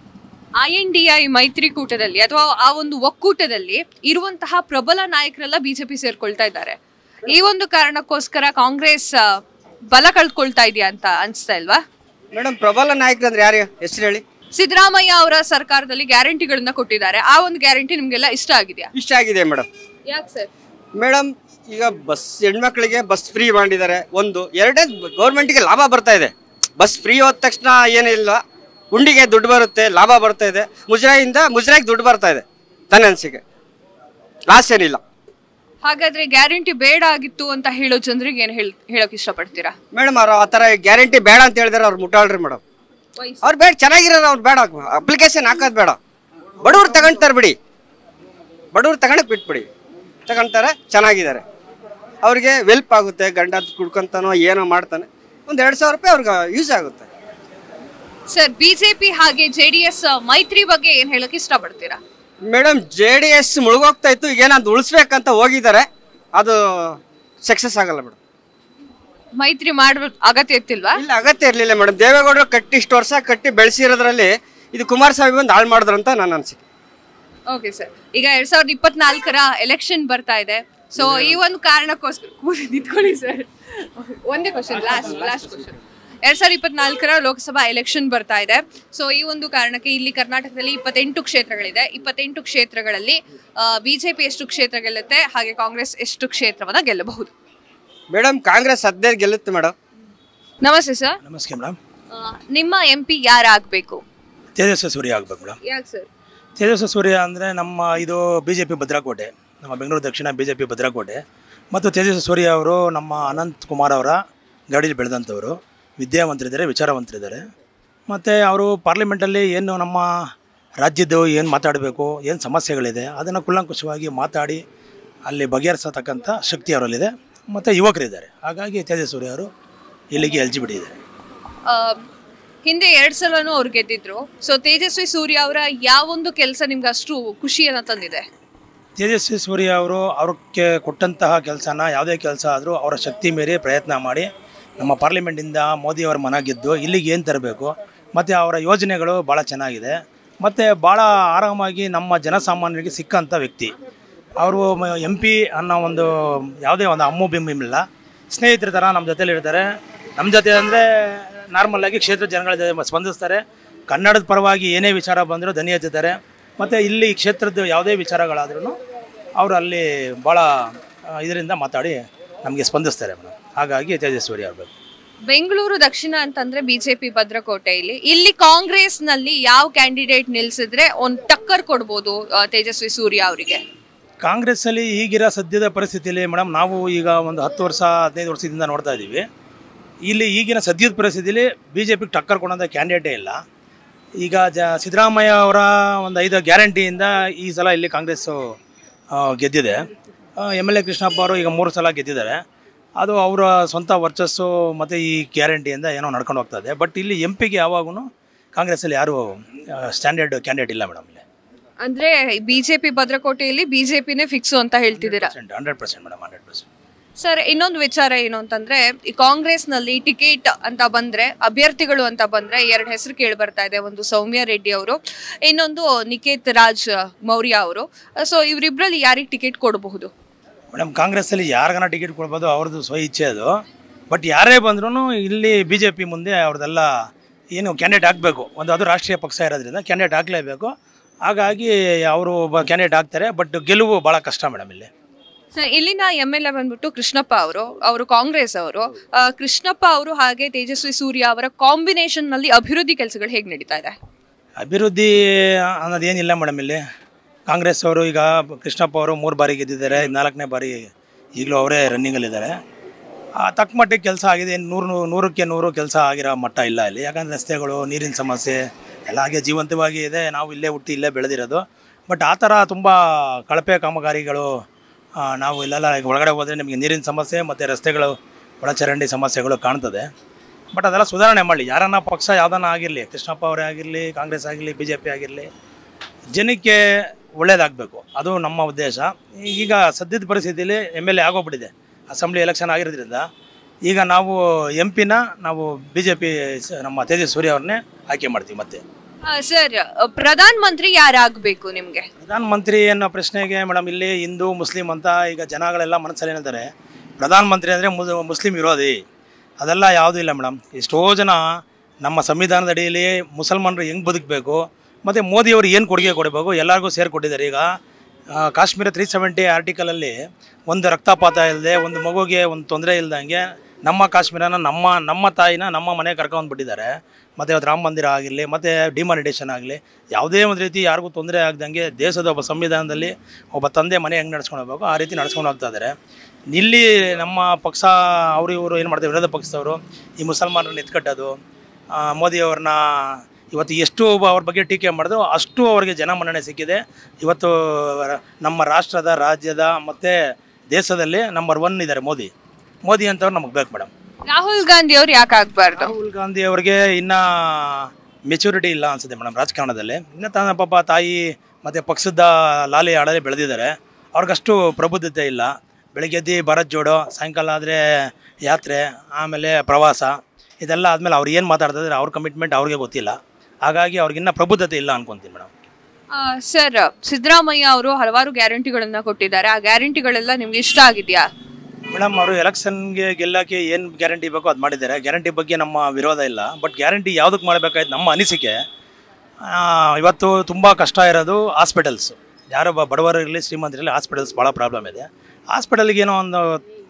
ಐ ಎನ್ ಡಿ ಐ ಮೈತ್ರಿಕೂಟದಲ್ಲಿ ಅಥವಾ ಆ ಒಂದು ಒಕ್ಕೂಟದಲ್ಲಿ ಇರುವಂತಹ ಪ್ರಬಲ ನಾಯಕರೆಲ್ಲ ಬಿಜೆಪಿ ಸೇರ್ಕೊಳ್ತಾ ಇದ್ದಾರೆ. ಈ ಒಂದು ಕಾರಣಕ್ಕೋಸ್ಕರ ಕಾಂಗ್ರೆಸ್ ಬಲ ಕಳ್ಕೊಳ್ತಾ ಇದೆಯಾ ಅಂತ ಅನಿಸ್ತಾ ಇಲ್ವಾ? ಮೇಡಮ್ ಪ್ರಬಲ ನಾಯಕರು ಅಂದ್ರೆ ಯಾರು? ಹೆಸರು ಹೇಳಿ. ಸಿದ್ದರಾಮಯ್ಯ ಅವರ ಸರ್ಕಾರದಲ್ಲಿ ಗ್ಯಾರಂಟಿಗಳನ್ನ ಕೊಟ್ಟಿದ್ದಾರೆ. ಆ ಒಂದು ಗ್ಯಾರಂಟಿ ನಿಮ್ಗೆಲ್ಲ ಇಷ್ಟ ಆಗಿದೆಯಾ? ಇಷ್ಟ ಆಗಿದೆ ಮೇಡಮ್ ಯಾಕೆ ಸರ್? ಮೇಡಮ್ ಈಗ ಬಸ್ ಹೆಣ್ಮಕ್ಳಿಗೆ ಬಸ್ ಫ್ರೀ ಮಾಡಿದ್ದಾರೆ. ಒಂದು ಎರಡೇ ಗೌರ್ಮೆಂಟ್ಗೆ ಲಾಭ ಬರ್ತಾ ಇದೆ. ಬಸ್ ಫ್ರೀ ಹೋದ ತಕ್ಷಣ ಏನಿಲ್ಲ. ಗುಂಡಿಗೆ ದುಡ್ಡು ಬರುತ್ತೆ ಲಾಭ ಬರ್ತಾ ಇದೆ. ಮುಜರಾಯಿಂದ ಮುಜರಾಯಿಗೆ ದುಡ್ಡು ಬರ್ತಾ ಇದೆ ತನ್ನ ಅನಿಸಿಕೆ. ಲಾಸ್ ಏನಿಲ್ಲ. ಹಾಗಾದ್ರೆ ಗ್ಯಾರಂಟಿ ಬೇಡ ಆಗಿತ್ತು ಅಂತ ಹೇಳೋ ಜನರಿಗೆ ಏನು ಹೇಳ ಹೇಳಕ್ ಇಷ್ಟಪಡ್ತೀರಾ? ಮೇಡಮ್ ಅವ್ರು ಆ ಥರ ಗ್ಯಾರಂಟಿ ಬೇಡ ಅಂತ ಹೇಳಿದ್ರೆ ಅವ್ರು ಮುಟ್ಟಾಳ್ರಿ ಮೇಡಮ್. ಅವ್ರು ಬೇಡ ಚೆನ್ನಾಗಿರೋರು ಅವ್ರು ಬೇಡ. ಅಪ್ಲಿಕೇಶನ್ ಹಾಕೋದು ಬೇಡ. ಬಡವ್ರು ತಗೊಂತಾರೆ ಬಿಡಿ. ಬಡವ್ರು ತಗೊಳಕ್ ಬಿಟ್ಬಿಡಿ. ತಗೊಂತಾರೆ ಚೆನ್ನಾಗಿದ್ದಾರೆ. ಅವ್ರಿಗೆ ವೆಲ್ಪ್ ಆಗುತ್ತೆ ಗಂಡ ಕುಡ್ಕೊಂತಾನೋ ಏನೋ ಮಾಡ್ತಾನೆ ಒಂದು ಎರಡು ಸಾವಿರ ರೂಪಾಯಿ ಅವ್ರಿಗೆ ಯೂಸ್ ಆಗುತ್ತೆ. ಸರ್ ಬಿಜೆಪಿ ಹಾಗೆ ಜೆ ಡಿ ಎಸ್ ಮೈತ್ರಿ ಬಗ್ಗೆ ಏನ್ ಹೇಳಕ್ ಇಷ್ಟಪಡ್ತೀರಾ? ಮೇಡಮ್ ಜೆ ಡಿ ಎಸ್ ಮುಳುಗೋಗ್ತಾ ಇತ್ತು ಏನಂತ ಉಳಿಸ್ಬೇಕಂತ ಹೋಗಿದ್ದಾರೆ ಅದು ಸಕ್ಸಸ್ ಆಗಲ್ಲ ಮೇಡಮ್ ಮೈತ್ರಿ ಮಾಡುವ ಅಗತ್ಯ ಇತ್ತಿಲ್ವಾ ಇಲ್ಲ ಅಗತ್ಯ ಇರಲಿಲ್ಲ ಮೇಡಮ್ ದೇವೇಗೌಡರು ಕಟ್ಟಿ ಇಷ್ಟು ವರ್ಷ ಕಟ್ಟಿ ಬೆಳೆಸಿರೋದ್ರಲ್ಲಿ ಇದು ಕುಮಾರಸ್ವಾಮಿ ಬಂದು ಹಾಳು ಮಾಡಿದ್ರು ಅಂತ ನನ್ನ ಅನಿಸಿಕೆ. ಓಕೆ ಸರ್ ಈಗ ಎರಡ್ ಸಾವಿರದ ಇಪ್ಪತ್ನಾಲ್ಕರ ಎಲೆಕ್ಷನ್ ಬರ್ತಾ ಇದೆ. ಸೊ ಈ ಒಂದು ಕಾರಣಕ್ಕೋಸ್ಕರ ಕೂರಿ ನಿಂತ್ಕೊಳ್ಳಿ ಸರ್. ಒಂದೇ ಕ್ವಶನ್ ಲಾಸ್ಟ್ ಲಾಸ್ಟ್ ಕ್ವಶನ್ ಎರಡ್ ಸಾವಿರದ ಇಪ್ಪತ್ನಾಲ್ಕರ ಲೋಕಸಭಾ ಎಲೆಕ್ಷನ್ ಬರ್ತಾ ಇದೆ. ಸೊ ಈ ಒಂದು ಕಾರಣಕ್ಕೆ ಇಲ್ಲಿ ಕರ್ನಾಟಕದಲ್ಲಿ ಇಪ್ಪತ್ತೆಂಟು ಕ್ಷೇತ್ರಗಳಿದೆ. ಇಪ್ಪತ್ತೆಂಟು ಕ್ಷೇತ್ರಗಳಲ್ಲಿ ಬಿಜೆಪಿ ಎಷ್ಟು ಕ್ಷೇತ್ರ ಗೆಲ್ಲುತ್ತೆ ಹಾಗೆ ಕಾಂಗ್ರೆಸ್ ಎಷ್ಟು ಕ್ಷೇತ್ರವನ್ನ ಗೆಲ್ಲಬಹುದು? ಮೇಡಮ್ ಕಾಂಗ್ರೆಸ್ ಹದಿನೈದು ಗೆಲ್ಲುತ್ತೆ ಮೇಡಮ್ ನಮಸ್ತೆ ಸರ್. ನಮಸ್ತೆ ಮೇಡಮ್ ನಿಮ್ಮ ಎಂ ಪಿ ಯಾರಾಗಬೇಕು? ತೇಜಸ್ವಿ ಸೂರ್ಯ ಆಗ್ಬೇಕು ಮೇಡಮ್ ಯಾಕೆ ಸರ್? ತೇಜಸ್ವಿ ಸೂರ್ಯ ಅಂದರೆ ನಮ್ಮ ಇದು ಬಿ ಜೆ ಪಿ ಭದ್ರಾಕೋಟೆ. ನಮ್ಮ ಬೆಂಗಳೂರು ದಕ್ಷಿಣ ಬಿ ಜೆ ಪಿ ಭದ್ರಕೋಟೆ ಮತ್ತು ತೇಜಸ್ವಿ ಸೂರ್ಯ ಅವರು ನಮ್ಮ ಅನಂತ್ ಕುಮಾರ್ ಅವರ ಗಾಡೀಲಿ ಬೆಳೆದಂಥವರು. ವಿದ್ಯಾವಂತರಿದ್ದಾರೆ, ವಿಚಾರವಂತರಿದ್ದಾರೆ. ಮತ್ತು ಅವರು ಪಾರ್ಲಿಮೆಂಟಲ್ಲಿ ಏನು ನಮ್ಮ ರಾಜ್ಯದ್ದು ಏನು ಮಾತಾಡಬೇಕು, ಏನು ಸಮಸ್ಯೆಗಳಿದೆ, ಅದನ್ನು ಕುಲಂಕುಷವಾಗಿ ಮಾತಾಡಿ ಅಲ್ಲಿ ಬಗೆಹರಿಸತಕ್ಕಂಥ ಶಕ್ತಿ ಅವರಲ್ಲಿದೆ. ಮತ್ತು ಯುವಕರಿದ್ದಾರೆ. ಹಾಗಾಗಿ ತೇಜಸ್ವಿ ಅವರು ಇಲ್ಲಿಗೆ ಎಲ್ಜಿ ಬಿಟ್ಟಿದ್ದಾರೆ ಹಿಂದೆ ಎರಡು ಸಲನೂ ಅವ್ರು ಗೆದ್ದಿದ್ರು. ಸೊ ತೇಜಸ್ವಿ ಸೂರ್ಯ ಅವರ ಯಾವೊಂದು ಕೆಲಸ ನಿಮ್ಗೆ ಅಷ್ಟು ಖುಷಿಯನ್ನು ತಂದಿದೆ? ತೇಜಸ್ವಿ ಸೂರ್ಯ ಅವರು ಅವ್ರಿಗೆ ಕೊಟ್ಟಂತಹ ಕೆಲಸನ, ಯಾವುದೇ ಕೆಲಸ ಆದರೂ ಅವರ ಶಕ್ತಿ ಮೀರಿ ಪ್ರಯತ್ನ ಮಾಡಿ ನಮ್ಮ ಪಾರ್ಲಿಮೆಂಟಿಂದ ಮೋದಿಯವರ ಮನ ಗೆದ್ದು ಇಲ್ಲಿಗೆ ಏನು ತರಬೇಕು? ಮತ್ತು ಅವರ ಯೋಜನೆಗಳು ಭಾಳ ಚೆನ್ನಾಗಿದೆ. ಮತ್ತು ಭಾಳ ಆರಾಮಾಗಿ ನಮ್ಮ ಜನಸಾಮಾನ್ಯರಿಗೆ ಸಿಕ್ಕಂಥ ವ್ಯಕ್ತಿ. ಅವರು ಎಂ ಪಿ ಅನ್ನೋ ಒಂದು ಯಾವುದೇ ಒಂದು ಅಮ್ಮು ಬಿಂಬಿಲ್ಲ ಸ್ನೇಹಿತರ ಥರ ನಮ್ಮ ಜೊತೇಲಿ ಇರ್ತಾರೆ. ನಮ್ಮ ಜೊತೆ ಅಂದರೆ ನಾರ್ಮಲಾಗಿ ಕ್ಷೇತ್ರ ಜನಗಳ ಜೊತೆ ಸ್ಪಂದಿಸ್ತಾರೆ. ಕನ್ನಡದ ಪರವಾಗಿ ಏನೇ ವಿಚಾರ ಬಂದರೂ ಧನಿ ಎತ್ತಿದ್ದಾರೆ ಮತ್ತು ಇಲ್ಲಿ ಕ್ಷೇತ್ರದ ಯಾವುದೇ ವಿಚಾರಗಳಾದ್ರೂ ಅವರು ಅಲ್ಲಿ ಭಾಳ ಇದರಿಂದ ಮಾತಾಡಿ ನಮಗೆ ಸ್ಪಂದಿಸ್ತಾರೆ ಮೇಡಮ್. ಹಾಗಾಗಿ ತೇಜಸ್ವಿ ಆಗಬೇಕು ಬೆಂಗಳೂರು ದಕ್ಷಿಣ ಅಂತಂದ್ರೆ ಬಿಜೆಪಿ ಭದ್ರಕೋಟೆ ಇಲ್ಲಿ ಕಾಂಗ್ರೆಸ್ನಲ್ಲಿ ಯಾವ ಕ್ಯಾಂಡಿಡೇಟ್ ನಿಲ್ಸಿದ್ರೆ ಒಂದು ಟಕ್ಕರ್ ಕೊಡ್ಬೋದು ತೇಜಸ್ವಿ ಸೂರ್ಯ ಅವರಿಗೆ? ಕಾಂಗ್ರೆಸ್ಸಲ್ಲಿ ಈಗಿರೋ ಸದ್ಯದ ಪರಿಸ್ಥಿತಿಯಲ್ಲಿ ಮೇಡಮ್ ನಾವು ಈಗ ಒಂದು ಹತ್ತು ವರ್ಷ ಹದಿನೈದು ವರ್ಷದಿಂದ ನೋಡ್ತಾ ಇದ್ದೀವಿ. ಇಲ್ಲಿ ಈಗಿನ ಸದ್ಯದ ಪರಿಸ್ಥಿತಿಯಲ್ಲಿ ಬಿ ಜೆ ಪಿಗೆ ಟಕ್ಕರ್ ಕೊಡೋಂಥ ಕ್ಯಾಂಡಿಡೇಟೇ ಇಲ್ಲ. ಈಗ ಜ ಸಿದ್ದರಾಮಯ್ಯ ಅವರ ಒಂದು ಐದು ಗ್ಯಾರಂಟಿಯಿಂದ ಈ ಸಲ ಇಲ್ಲಿ ಕಾಂಗ್ರೆಸ್ಸು ಗೆದ್ದಿದೆ. ಎಂ ಎಲ್ ಎ ಕೃಷ್ಣಪ್ಪ ಅವರು ಈಗ ಮೂರು ಸಲ ಗೆದ್ದಿದ್ದಾರೆ. ಅದು ಅವರ ಸ್ವಂತ ವರ್ಚಸ್ಸು ಮತ್ತು ಈ ಗ್ಯಾರಂಟಿಯಿಂದ ಏನೋ ನಡ್ಕೊಂಡು ಹೋಗ್ತಾ ಇದೆ. ಬಟ್ ಇಲ್ಲಿ ಎಂ ಪಿಗೆ ಯಾವಾಗೂ ಕಾಂಗ್ರೆಸ್ಸಲ್ಲಿ ಯಾರೂ ಸ್ಟ್ಯಾಂಡರ್ಡ್ ಕ್ಯಾಂಡಿಡೇಟ್ ಇಲ್ಲ ಮೇಡಮ್ ಇಲ್ಲಿ. ಅಂದರೆ ಬಿ ಜೆ ಪಿ ಭದ್ರಕೋಟೆಯಲ್ಲಿ ಬಿ ಜೆ ಪಿನೇ ಫಿಕ್ಸು ಅಂತ ಹೇಳ್ತಿದ್ದೀರಾ hundred percent madam hundred percent. Sir, ಇನ್ನೊಂದು ವಿಚಾರ ಏನು ಅಂತಂದ್ರೆ, ಈ ಕಾಂಗ್ರೆಸ್ನಲ್ಲಿ ಟಿಕೆಟ್ ಅಂತ ಬಂದ್ರೆ, ಅಭ್ಯರ್ಥಿಗಳು ಅಂತ ಬಂದ್ರೆ ಎರಡು ಹೆಸರು ಕೇಳಿ ಬರ್ತಾ ಇದೆ. ಒಂದು ಸೌಮ್ಯ ರೆಡ್ಡಿ ಅವರು, ಇನ್ನೊಂದು ನಿಕೇತ್ ರಾಜ್ ಮೌರ್ಯ ಅವರು. ಸೊ ಇವರಿಬ್ಬರಲ್ಲಿ ಯಾರಿಗೆ ಟಿಕೆಟ್ ಕೊಡಬಹುದು? ಮೇಡಮ್ ಕಾಂಗ್ರೆಸ್ಸಲ್ಲಿ ಯಾರಿಗಾನ ಟಿಕೆಟ್ ಕೊಡ್ಬೋದು, ಅವ್ರದ್ದು ಸ್ವ ಇಚ್ಛೆ ಅದು. ಬಟ್ ಯಾರೇ ಬಂದ್ರೂ ಇಲ್ಲಿ ಬಿ ಜೆ ಪಿ ಮುಂದೆ ಅವ್ರದ್ದೆಲ್ಲ ಏನು ಕ್ಯಾಂಡಿಡೇಟ್ ಆಗಬೇಕು ಒಂದು ಅದು ರಾಷ್ಟ್ರೀಯ ಪಕ್ಷ ಇರೋದ್ರಿಂದ ಕ್ಯಾಂಡಿಡೇಟ್ ಆಗಲೇಬೇಕು ಹಾಗಾಗಿ ಅವರು ಒಬ್ಬ ಕ್ಯಾಂಡಿಡೇಟ್ ಆಗ್ತಾರೆ ಬಟ್ ಗೆಲುವು ಭಾಳ ಕಷ್ಟ ಮೇಡಮ್ ಇಲ್ಲಿ. ಸರ್, ಇಲ್ಲಿನ ಎಂ ಎಲ್ ಎ ಬಂದ್ಬಿಟ್ಟು ಕೃಷ್ಣಪ್ಪ ಅವರು ಅವರು ಕಾಂಗ್ರೆಸ್ ಅವರು. ಕೃಷ್ಣಪ್ಪ ಅವರು ಹಾಗೆ ತೇಜಸ್ವಿ ಸೂರ್ಯ ಅವರ ಕಾಂಬಿನೇಷನ್ನಲ್ಲಿ ಅಭಿವೃದ್ಧಿ ಕೆಲಸಗಳು ಹೇಗೆ ನಡೀತಾ ಇದೆ? ಅಭಿವೃದ್ಧಿ ಅನ್ನೋದೇನಿಲ್ಲ ಮೇಡಮ್ ಇಲ್ಲಿ. ಕಾಂಗ್ರೆಸ್ ಅವರು ಈಗ ಕೃಷ್ಣಪ್ಪ ಅವರು ಮೂರು ಬಾರಿ ಗೆದ್ದಿದ್ದಾರೆ, ನಾಲ್ಕನೇ ಬಾರಿ ಈಗಲೂ ಅವರೇ ರನ್ನಿಂಗಲ್ಲಿದ್ದಾರೆ ಆ, ತಕ್ಕ ಮಟ್ಟಿಗೆ ಕೆಲಸ ಆಗಿದೆ. ನೂರು, ನೂರಕ್ಕೆ ನೂರು ಕೆಲಸ ಆಗಿರೋ ಮಟ್ಟ ಇಲ್ಲ ಇಲ್ಲಿ. ಯಾಕಂದರೆ ರಸ್ತೆಗಳು, ನೀರಿನ ಸಮಸ್ಯೆ, ಎಲ್ಲ ಹಾಗೆ ಜೀವಂತವಾಗಿ ಇದೆ. ನಾವು ಇಲ್ಲೇ ಹುಟ್ಟಿ ಇಲ್ಲೇ ಬೆಳೆದಿರೋದು. ಬಟ್ ಆ ಥರ ತುಂಬ ಕಳಪೆ ಕಾಮಗಾರಿಗಳು ನಾವು ಇಲ್ಲೆಲ್ಲ ಒಳಗಡೆ ಹೋದರೆ ನಿಮಗೆ ನೀರಿನ ಸಮಸ್ಯೆ ಮತ್ತು ರಸ್ತೆಗಳು ಒಳಚರಂಡಿ ಸಮಸ್ಯೆಗಳು ಕಾಣ್ತದೆ. ಬಟ್ ಅದೆಲ್ಲ ಸುಧಾರಣೆ ಮಾಡಲಿ. ಯಾರನ್ನ ಪಕ್ಷ ಯಾವ್ದನ್ನ ಆಗಿರಲಿ, ಕೃಷ್ಣಪ್ಪ ಅವರೇ ಆಗಿರಲಿ, ಕಾಂಗ್ರೆಸ್ ಆಗಿರಲಿ ಬಿ ಜೆ ಪಿ ಆಗಿರಲಿ, ಜನಕ್ಕೆ ಒಳ್ಳೇದಾಗಬೇಕು. ಅದು ನಮ್ಮ ಉದ್ದೇಶ. ಈಗ ಸದ್ಯದ ಪರಿಸ್ಥಿತಿಯಲ್ಲಿ ಎಂ ಎಲ್ ಎ ಆಗೋಗ್ಬಿಟ್ಟಿದೆ. ಅಸೆಂಬ್ಲಿ ಎಲೆಕ್ಷನ್ ಆಗಿರೋದ್ರಿಂದ. ಈಗ ನಾವು ಎಂ ಪಿನ ನಾವು ಬಿ ಜೆ ಪಿ ನಮ್ಮ ತೇಜಸ್ವಿ ಸೂರ್ಯ ಅವ್ರನ್ನೇ ಆಯ್ಕೆ ಮಾಡ್ತೀವಿ ಮತ್ತೆ. ಸರ್ ಪ್ರಧಾನ ಮಂತ್ರಿ ಯಾರಾಗಬೇಕು ಪ್ರಧಾನ ಮಂತ್ರಿ ಅನ್ನೋ ಪ್ರಶ್ನೆಗೆ ಮೇಡಮ್, ಇಲ್ಲಿ ಹಿಂದೂ, ಮುಸ್ಲಿಂ ಅಂತ ಈಗ ಜನಗಳೆಲ್ಲ ಮನಸ್ಸಲ್ಲಿ ಏನಿದ್ದಾರೆ ಪ್ರಧಾನಮಂತ್ರಿ ಅಂದರೆ ಮುಸ್ಲಿಂ ವಿರೋಧಿ. ಅದೆಲ್ಲ ಯಾವುದೂ ಇಲ್ಲ ಮೇಡಮ್. ಎಷ್ಟೋ ಜನ ನಮ್ಮ ಸಂವಿಧಾನದ ಅಡಿಯಲ್ಲಿ ಮುಸಲ್ಮಾನರು ಹೆಂಗೆ ಬದುಕಬೇಕು, ಮತ್ತು ಮೋದಿಯವರು ಏನು ಕೊಡುಗೆ ಕೊಡಬೇಕು, ಎಲ್ಲರಿಗೂ ಸೇರಿಕೊಟ್ಟಿದ್ದಾರೆ. ಈಗ ಕಾಶ್ಮೀರ ತ್ರೀ ಸೆವೆಂಟಿ ಆರ್ಟಿಕಲಲ್ಲಿ ಒಂದು ರಕ್ತಪಾತ ಇಲ್ಲದೆ ಒಂದು ಮಗುಗೆ ಒಂದು ತೊಂದರೆ ಇಲ್ದಂಗೆ ನಮ್ಮ ಕಾಶ್ಮೀರನ ನಮ್ಮ ನಮ್ಮ ತಾಯಿನ ನಮ್ಮ ಮನೆಗೆ ಕರ್ಕೊಂಡ್ಬಿಟ್ಟಿದ್ದಾರೆ ಮತ್ತು ಇವತ್ತು ರಾಮ ಮಂದಿರ ಆಗಿರಲಿ, ಮತ್ತು ಡಿಮಾನಿಟೇಷನ್ ಆಗಲಿ ಯಾವುದೇ ಒಂದು ರೀತಿ ಯಾರಿಗೂ ತೊಂದರೆ ಆಗ್ದಂಗೆ ದೇಶದ ಒಬ್ಬ ಸಂವಿಧಾನದಲ್ಲಿ ಒಬ್ಬ ತಂದೆ ಮನೆ ಹೆಂಗೆ ನಡ್ಸ್ಕೊಂಡು ಹೋಗ್ಬೇಕು, ಆ ರೀತಿ ನಡ್ಸ್ಕೊಂಡು ಹೋಗ್ತಾ ಇದ್ದಾರೆ. ಇಲ್ಲಿ ನಮ್ಮ ಪಕ್ಷ, ಅವರು ಇವರು ಏನು ಮಾಡ್ತಾರೆ, ವಿರೋಧ ಪಕ್ಷದವರು, ಈ ಮುಸಲ್ಮಾನರನ್ನ ಎತ್ಕಟ್ಟೋದು ಮೋದಿಯವ್ರನ್ನ ಇವತ್ತು ಎಷ್ಟು ಅವ್ರ ಬಗ್ಗೆ ಟೀಕೆ ಮಾಡಿದ್ರು ಅಷ್ಟು ಅವರಿಗೆ ಜನ ಮನ್ನಣೆ ಸಿಕ್ಕಿದೆ. ಇವತ್ತು ನಮ್ಮ ರಾಷ್ಟ್ರದ, ರಾಜ್ಯದ ಮತ್ತು ದೇಶದಲ್ಲಿ ನಂಬರ್ ಒನ್ ಇದ್ದಾರೆ ಮೋದಿ. ಮೋದಿ ಅಂತವ್ರು ನಮಗೆ ಬೇಕು ಮೇಡಮ್. ರಾಹುಲ್ ಗಾಂಧಿ ಅವ್ರು ಯಾಕೆ ಆಗ್ಬಾರ್ದು? ರಾಹುಲ್ ಗಾಂಧಿ ಅವರಿಗೆ ಇನ್ನ ಮೆಚುರಿಟಿ ಇಲ್ಲ ಅನ್ಸುತ್ತೆ ಮೇಡಮ್ ರಾಜಕಾರಣದಲ್ಲಿ. ಇನ್ನ ತನ್ನ ಪಾಪ ತಾಯಿ ಮತ್ತು ಪಕ್ಷದ ಲಾಲಿ ಆಡಲೇ ಬೆಳೆದಿದ್ದಾರೆ. ಅವ್ರಿಗಷ್ಟು ಪ್ರಬುದ್ಧತೆ ಇಲ್ಲ. ಬೆಳಗ್ಗೆ ಎದ್ದು ಭರತ್ ಜೋಡೋ ಸಾಯಂಕಾಲ ಆದರೆ ಯಾತ್ರೆ ಆಮೇಲೆ ಪ್ರವಾಸ ಇದೆಲ್ಲ ಆದಮೇಲೆ ಅವ್ರು ಏನು ಮಾತಾಡ್ತಿದ್ರೆ ಅವ್ರ ಕಮಿಟ್ಮೆಂಟ್ ಅವ್ರಿಗೆ ಗೊತ್ತಿಲ್ಲ. ಹಾಗಾಗಿ ಅವ್ರಿಗಿನ್ನ ಪ್ರಬುದ್ಧತೆ ಇಲ್ಲ ಅನ್ಕೊಂತೀನಿ ಮೇಡಮ್. ಸರ್ ಸಿದ್ದರಾಮಯ್ಯ ಅವರು ಹಲವಾರು ಗ್ಯಾರಂಟಿಗಳನ್ನು ಕೊಟ್ಟಿದ್ದಾರೆ. ಆ ಗ್ಯಾರಂಟಿಗಳೆಲ್ಲ ನಿಮ್ಗೆ ಇಷ್ಟ ಆಗಿದೆಯಾ? ಮೇಡಮ್ ಅವರು ಎಲೆಕ್ಷನ್ಗೆ ಗೆಲ್ಲಕ್ಕೆ ಏನು ಗ್ಯಾರಂಟಿ ಬೇಕೋ ಅದು ಮಾಡಿದ್ದಾರೆ. ಗ್ಯಾರಂಟಿ ಬಗ್ಗೆ ನಮ್ಮ ವಿರೋಧ ಇಲ್ಲ. ಬಟ್ ಗ್ಯಾರಂಟಿ ಯಾವುದಕ್ಕೆ ಮಾಡಬೇಕಾಯ್ತು ನಮ್ಮ ಅನಿಸಿಕೆ. ಇವತ್ತು ತುಂಬ ಕಷ್ಟ ಇರೋದು ಹಾಸ್ಪಿಟಲ್ಸು ಯಾರೋ ಬಡವರಿರಲಿ ಶ್ರೀಮಂತರಿರಲಿ ಹಾಸ್ಪಿಟಲ್ಸ್ ಭಾಳ ಪ್ರಾಬ್ಲಮ್ ಇದೆ. ಹಾಸ್ಪಿಟಲ್ಗೆ ಏನೋ ಒಂದು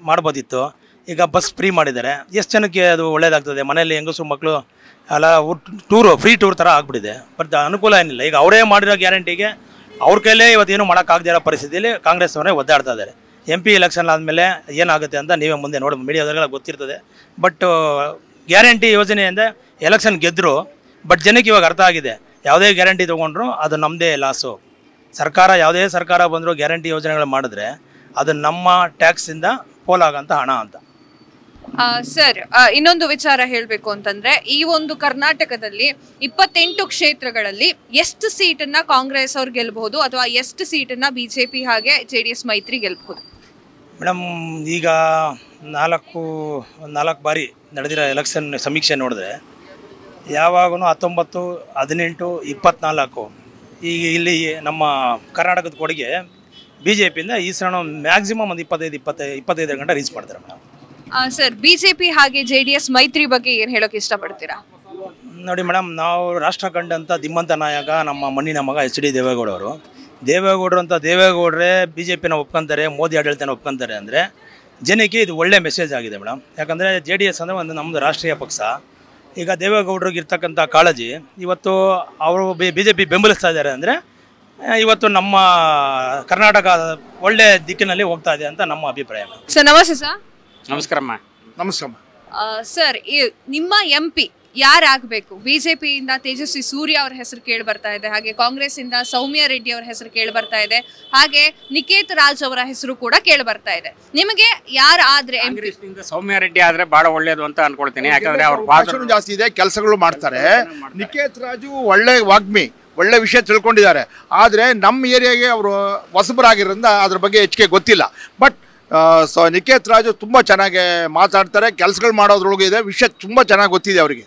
ಮಾಡ್ಬೋದಿತ್ತು. ಈಗ ಬಸ್ ಫ್ರೀ ಮಾಡಿದ್ದಾರೆ. ಎಷ್ಟು ಜನಕ್ಕೆ ಅದು ಒಳ್ಳೇದಾಗ್ತದೆ? ಮನೆಯಲ್ಲಿ ಹೆಂಗಸರು ಮಕ್ಕಳು ಎಲ್ಲ ಟೂರು ಫ್ರೀ ಟೂರ್ ಥರ ಆಗ್ಬಿಟ್ಟಿದೆ. ಬಟ್ ಅನುಕೂಲ ಏನಿಲ್ಲ. ಈಗ ಅವರೇ ಮಾಡಿರೋ ಗ್ಯಾರಂಟಿಗೆ ಅವ್ರ ಕೈಲೇ ಇವತ್ತೇನು ಮಾಡೋಕ್ಕಾಗದೇ ಇರೋ ಪರಿಸ್ಥಿತಿಯಲ್ಲಿ ಕಾಂಗ್ರೆಸ್ ಅವರೇ ಒದ್ದಾಡ್ತಾ ಇದ್ದಾರೆ. ಎಂ ಪಿ ಎಲೆಕ್ಷನ್ ಆದಮೇಲೆ ಏನಾಗುತ್ತೆ ಅಂತ ನೀವೇ ಮುಂದೆ ನೋಡಿ ಮೀಡಿಯಾದಾಗೆಲ್ಲ ಗೊತ್ತಿರ್ತದೆ. ಬಟ್ ಗ್ಯಾರಂಟಿ ಯೋಜನೆಯಿಂದ ಎಲೆಕ್ಷನ್ ಗೆದ್ದರು ಬಟ್ ಜನಕ್ಕೆ ಇವಾಗ ಅರ್ಥ ಆಗಿದೆ. ಯಾವುದೇ ಗ್ಯಾರಂಟಿ ತೊಗೊಂಡ್ರು ಅದು ನಮ್ಮದೇ ಲಾಸು ಸರ್ಕಾರ, ಯಾವುದೇ ಸರ್ಕಾರ ಬಂದರೂ ಗ್ಯಾರಂಟಿ ಯೋಜನೆಗಳು ಮಾಡಿದ್ರೆ ಅದು ನಮ್ಮ ಟ್ಯಾಕ್ಸಿಂದ ಪೋಲಾಗೋಂಥ ಹಣ ಅಂತ. ಸರ್ ಇನ್ನೊಂದು ವಿಚಾರ ಹೇಳಬೇಕು ಅಂತಂದ್ರೆ, ಈ ಒಂದು ಕರ್ನಾಟಕದಲ್ಲಿ ಇಪ್ಪತ್ತೆಂಟು ಕ್ಷೇತ್ರಗಳಲ್ಲಿ ಎಷ್ಟು ಸೀಟನ್ನ ಕಾಂಗ್ರೆಸ್ ಅವ್ರು ಗೆಲ್ಲಬಹುದು ಅಥವಾ ಎಷ್ಟು ಸೀಟನ್ನ ಬಿಜೆಪಿ ಹಾಗೆ ಜೆ ಡಿ ಎಸ್ ಮೈತ್ರಿ ಗೆಲ್ಬಹುದು? ಮೇಡಮ್, ಈಗ ನಾಲ್ಕು ನಾಲ್ಕು ಬಾರಿ ನಡೆದಿರೋ ಎಲೆಕ್ಷನ್ ಸಮೀಕ್ಷೆ ನೋಡಿದ್ರೆ ಯಾವಾಗೂ ಹತ್ತೊಂಬತ್ತು, ಹದಿನೆಂಟು, ಇಪ್ಪತ್ನಾಲ್ಕು ಈಗ ಇಲ್ಲಿ ನಮ್ಮ ಕರ್ನಾಟಕದ ಕೊಡುಗೆ ಬಿ ಜೆ ಪಿಯಿಂದ ಈ ಸಣ್ಣ ಮ್ಯಾಕ್ಸಿಮಮ್ ಒಂದು ಇಪ್ಪತ್ತೈದು ಇಪ್ಪತ್ತೈದು ಇಪ್ಪತ್ತೈದು ಗಂಟೆ ರೀಚ್ ಮಾಡ್ತಾರೆ ಮೇಡಮ್. ಸರ್ ಬಿಜೆಪಿ ಹಾಗೆ ಜೆ ಡಿ ಎಸ್ ಮೈತ್ರಿ ಬಗ್ಗೆ ಏನ್ ಹೇಳೋಕೆ ಇಷ್ಟಪಡ್ತೀರಾ? ನೋಡಿ ಮೇಡಮ್ ನಾವು ರಾಷ್ಟ್ರ ಕಂಡಂಥ ದಿಮ್ಮಂತ ನಾಯಕ ನಮ್ಮ ಮಣ್ಣಿನ ಮಗ ಎಚ್ ಡಿ ದೇವೇಗೌಡವರು ದೇವೇಗೌಡರು ಅಂತ ದೇವೇಗೌಡರೇ ಬಿ ಜೆ ಪಿನ ಒಪ್ಕೊಂತಾರೆ ಮೋದಿ ಆಡಳಿತನ ಒಪ್ಕೊಂತಾರೆ ಅಂದರೆ ಜನಕ್ಕೆ ಇದು ಒಳ್ಳೆ ಮೆಸೇಜ್ ಆಗಿದೆ ಮೇಡಮ್. ಯಾಕಂದರೆ ಜೆ ಡಿ ಎಸ್ ಅಂದರೆ ಒಂದು ನಮ್ಮದು ರಾಷ್ಟ್ರೀಯ ಪಕ್ಷ. ಈಗ ದೇವೇಗೌಡರಿಗೆ ಇರ್ತಕ್ಕಂಥ ಕಾಳಜಿ ಇವತ್ತು ಅವರು ಬಿ ಜೆ ಪಿ ಬೆಂಬಲಿಸ್ತಾ ಇದ್ದಾರೆ ಅಂದರೆ ಇವತ್ತು ನಮ್ಮ ಕರ್ನಾಟಕ ಒಳ್ಳೆ ದಿಕ್ಕಿನಲ್ಲಿ ಹೋಗ್ತಾ ಇದೆ ಅಂತ ನಮ್ಮ ಅಭಿಪ್ರಾಯ. ಸರ್ ನಮಸ್ತೆ ಸರ್. ನಮಸ್ಕಾರಮ್ಮ. ನಮಸ್ಕಾರ ಸರ್ ನಿಮ್ಮ ಎಂ ಪಿ ಯಾರಾಗಬೇಕು? ಬಿಜೆಪಿಯಿಂದ ತೇಜಸ್ವಿ ಸೂರ್ಯ ಅವರ ಹೆಸರು ಕೇಳಿ ಬರ್ತಾ ಇದೆ ಹಾಗೆ ಕಾಂಗ್ರೆಸ್ ಇಂದ ಸೌಮ್ಯ ರೆಡ್ಡಿ ಅವರ ಹೆಸರು ಕೇಳಿ ಬರ್ತಾ ಇದೆ ಹಾಗೆ ನಿಕೇತ್ ರಾಜ್ ಅವರ ಹೆಸರು ಕೂಡ ಕೇಳಿ ಬರ್ತಾ ಇದೆ. ನಿಮಗೆ ಯಾರು ಆದ್ರೆ ಸೌಮ್ಯ ರೆಡ್ಡಿ ಆದ್ರೆ ಬಹಳ ಒಳ್ಳೇದು ಅಂತ ಅನ್ಕೊಳ್ತೀನಿ ಯಾಕಂದ್ರೆ ಅವ್ರ ಭಾಷಣ ಜಾಸ್ತಿ ಇದೆ ಕೆಲಸಗಳು ಮಾಡ್ತಾರೆ. ನಿಕೇತ್ ರಾಜು ಒಳ್ಳೆ ವಾಗ್ಮಿ ಒಳ್ಳೆ ವಿಷಯ ತಿಳ್ಕೊಂಡಿದ್ದಾರೆ. ಆದರೆ ನಮ್ಮ ಏರಿಯಾಗೆ ಅವರು ಹೊಸಬರಾಗಿರೋದ್ರಿಂದ ಅದ್ರ ಬಗ್ಗೆ ಹೆಚ್ಚಿಗೆ ಗೊತ್ತಿಲ್ಲ. ಬಟ್ ಸೊ ನಿಕೇತ್ ರಾಜು ತುಂಬ ಚೆನ್ನಾಗಿ ಮಾತಾಡ್ತಾರೆ, ಕೆಲಸಗಳು ಮಾಡೋದ್ರೊಳಗೂ ಇದೆ, ವಿಷಯ ತುಂಬ ಚೆನ್ನಾಗಿ ಗೊತ್ತಿದೆ ಅವರಿಗೆ.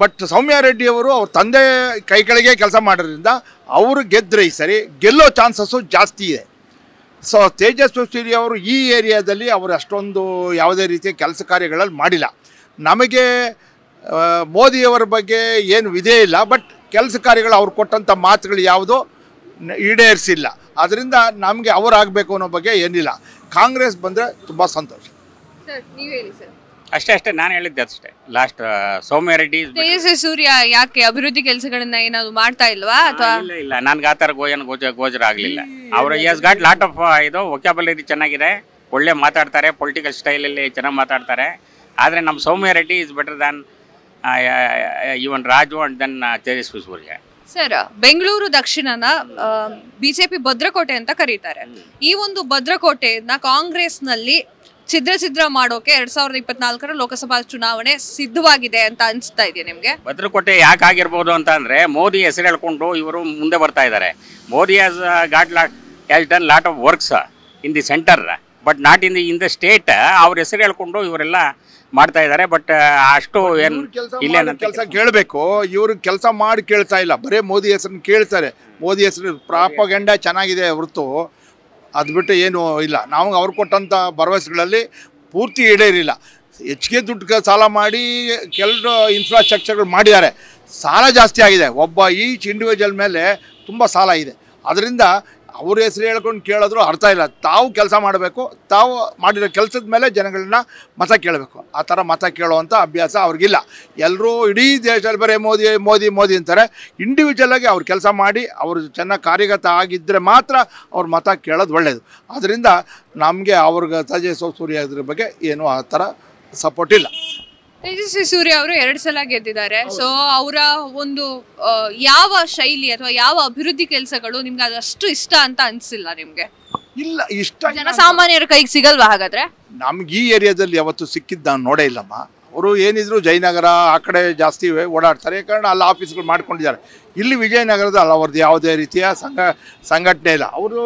ಬಟ್ ಸೌಮ್ಯ ರೆಡ್ಡಿ ಅವರು ತಂದೆ ಕೈ ಕೆಳಗೆ ಕೆಲಸ ಮಾಡೋದ್ರಿಂದ ಅವರು ಗೆದ್ದರೆ ಈ ಸರಿ, ಗೆಲ್ಲೋ ಚಾನ್ಸಸ್ಸು ಜಾಸ್ತಿ ಇದೆ. ಸೊ ತೇಜಸ್ವಿ ಅವರು ಈ ಏರಿಯಾದಲ್ಲಿ ಅವರು ಅಷ್ಟೊಂದು ಯಾವುದೇ ರೀತಿಯ ಕೆಲಸ ಕಾರ್ಯಗಳಲ್ಲಿ ಮಾಡಿಲ್ಲ. ನಮಗೆ ಮೋದಿಯವರ ಬಗ್ಗೆ ಏನು ವಿಧೇ ಇಲ್ಲ ಬಟ್ ಕೆಲಸ ಕಾರ್ಯಗಳು ಅವ್ರು ಕೊಟ್ಟಂಥ ಮಾತುಗಳು ಯಾವುದೋ ಈಡೇರಿಸಿಲ್ಲ. ಅದರಿಂದ ನಮಗೆ ಅವರಾಗಬೇಕು ಅನ್ನೋ ಬಗ್ಗೆ ಏನಿಲ್ಲ. ಕಾಂಗ್ರೆಸ್ ಬಂದರೆ ತುಂಬ ಸಂತೋಷ. ಸರ್ ನೀವು ಹೇಳಿ ಸರ್. ಅಷ್ಟೇ ಅಷ್ಟೇ ನಾನು ಹೇಳಿದ್ದೆ ಅಷ್ಟೇ ಲಾಸ್ಟ್ ಸೌಮ್ಯ ರೆಡ್ಡಿ. ತೇಜಸ್ವಿ ಸೂರ್ಯ ಯಾಕೆ ಅಭಿವೃದ್ಧಿ ಕೆಲಸಗಳನ್ನ ಏನಾದ್ರು ಮಾಡ್ತಾ ಇಲ್ವಾ ಅಥವಾ? ಇಲ್ಲ ಇಲ್ಲ ನನ್ಗೆ ಆ ಥರ ಗೋಯನ್ ಗೋಜ ಗೋಚರ ಆಗಲಿಲ್ಲ. ಅವರು ಎಸ್ ಗಾಟ್ ಲಾಟ್ ಆಫ್ ಇದು ವೊಕ್ಯಾಬಲರಿ ಚೆನ್ನಾಗಿದೆ. ಒಳ್ಳೆ ಮಾತಾಡ್ತಾರೆ ಪೊಲಿಟಿಕಲ್ ಸ್ಟೈಲಲ್ಲಿ ಚೆನ್ನಾಗಿ ಮಾತಾಡ್ತಾರೆ. ಆದರೆ ನಮ್ಮ Sowmya Reddy is better than even Raju and then Tejasvi Surya. Sir, Bengaluru ದಕ್ಷಿಣನ BJP ಭದ್ರಕೋಟೆ ಅಂತ ಕರೀತಾರೆ. ಈ ಒಂದು ಭದ್ರಕೋಟೆಯನ್ನ ಕಾಂಗ್ರೆಸ್ನಲ್ಲಿ ಛಿದ್ರ ಛಿದ್ರ ಮಾಡೋಕೆ ಎರಡ್ ಸಾವಿರದ ಇಪ್ಪತ್ನಾಲ್ಕರ ಲೋಕಸಭಾ ಚುನಾವಣೆ ಸಿದ್ಧವಾಗಿದೆ ಅಂತ ಅನಿಸ್ತಾ ಇದೆಯಾ ನಿಮ್ಗೆ? ಭದ್ರಕೋಟೆ ಯಾಕೆ ಆಗಿರ್ಬೋದು ಅಂತ ಅಂದ್ರೆ ಮೋದಿ ಹೆಸರು ಹೇಳ್ಕೊಂಡು ಇವರು ಮುಂದೆ ಬರ್ತಾ ಇದ್ದಾರೆ. Modi as got lot has done lot of works in the centre but not in the in the state ಅವ್ರ ಹೆಸರು ಹೇಳ್ಕೊಂಡು ಇವರೆಲ್ಲ ಮಾಡ್ತಾ ಇದ್ದಾರೆ ಬಟ್ ಅಷ್ಟು ಏನು ಇಲ್ಲೇನ ಕೆಲಸ ಕೇಳಬೇಕು. ಇವರು ಕೆಲಸ ಮಾಡಿ ಕೇಳ್ತಾ ಇಲ್ಲ. ಬರೀ ಮೋದಿ ಹೆಸರನ್ನ ಕೇಳ್ತಾರೆ. ಮೋದಿ ಹೆಸರು ಪ್ರಾಪಗೆಂಡ ಚೆನ್ನಾಗಿದೆ ಹೊರತು. ಅದು ಬಿಟ್ಟು ಏನು ಇಲ್ಲ. ನಾವು ಅವ್ರು ಕೊಟ್ಟಂಥ ಭರವಸೆಗಳಲ್ಲಿ ಪೂರ್ತಿ ಈಡೇರಿಲ್ಲ. ಹೆಚ್ಚಿಗೆ ದುಡ್ಡು ಸಾಲ ಮಾಡಿ ಕೆಲವು ಇನ್ಫ್ರಾಸ್ಟ್ರಕ್ಚರ್ಗಳು ಮಾಡಿದ್ದಾರೆ. ಸಾಲ ಜಾಸ್ತಿ ಆಗಿದೆ. ಒಬ್ಬ ಈಚ್ ಇಂಡಿವಿಜುವಲ್ ಮೇಲೆ ತುಂಬ ಸಾಲ ಇದೆ. ಅದರಿಂದ ಅವ್ರ ಹೆಸರು ಹೇಳ್ಕೊಂಡು ಕೇಳಿದ್ರು ಅರ್ಥ ಇಲ್ಲ. ತಾವು ಕೆಲಸ ಮಾಡಬೇಕು, ತಾವು ಮಾಡಿರೋ ಕೆಲಸದ ಮೇಲೆ ಜನಗಳನ್ನ ಮತ ಕೇಳಬೇಕು. ಆ ಥರ ಮತ ಕೇಳುವಂಥ ಅಭ್ಯಾಸ ಅವ್ರಿಗಿಲ್ಲ. ಎಲ್ಲರೂ ಇಡೀ ದೇಶದಲ್ಲಿ ಬರೀ ಮೋದಿ ಮೋದಿ ಮೋದಿ ಅಂತಾರೆ. ಇಂಡಿವಿಜುವಲಾಗಿ ಅವ್ರು ಕೆಲಸ ಮಾಡಿ, ಅವರು ಚೆನ್ನಾಗಿ ಕಾರ್ಯಗತ ಆಗಿದ್ದರೆ ಮಾತ್ರ ಅವ್ರ ಮತ ಕೇಳೋದು ಒಳ್ಳೆಯದು ಅದರಿಂದ ನಮಗೆ ಅವ್ರಿಗೆ ತೇಜಸ್ವ ಸೂರ್ಯ ಇದ್ರ ಬಗ್ಗೆ ಏನೂ ಆ ಥರ ಸಪೋರ್ಟ್ ಇಲ್ಲ. ತೇಜಸ್ವಿ ಸೂರ್ಯ ಅವರು ಎರಡು ಸಲ ಗೆದ್ದಿದ್ದಾರೆ. ಸೊ ಅವರ ಒಂದು ಯಾವ ಶೈಲಿ ಅಥವಾ ಯಾವ ಅಭಿವೃದ್ಧಿ ಕೆಲಸಗಳು ನಿಮ್ಗೆ ಅದಷ್ಟು ಇಷ್ಟ ಅಂತ ಅನ್ಸಿಲ್ಲ ನಿಮ್ಗೆ? ಇಲ್ಲ ಇಷ್ಟ ಜನಸಾಮಾನ್ಯರ ಕೈಗೆ ಸಿಗಲ್ವಾ ಹಾಗಾದ್ರೆ? ನಮ್ಗೆ ಈ ಏರಿಯಾದಲ್ಲಿ ಯಾವತ್ತು ಸಿಕ್ಕಿದ್ದು ನಾನು ನೋಡೇ ಇಲ್ಲಮ್ಮ. ಅವರು ಏನಿದ್ರು ಜಯನಗರ ಆ ಕಡೆ ಜಾಸ್ತಿ ಓಡಾಡ್ತಾರೆ ಕಾರಣ ಅಲ್ಲಿ ಆಫೀಸ್ಗಳು ಮಾಡ್ಕೊಂಡಿದ್ದಾರೆ. ಇಲ್ಲಿ ವಿಜಯನಗರದ ಅಲ್ಲ ಅವ್ರದ್ದು ಯಾವುದೇ ರೀತಿಯ ಸಂಘ ಸಂಘಟನೆ ಇಲ್ಲ. ಅವರು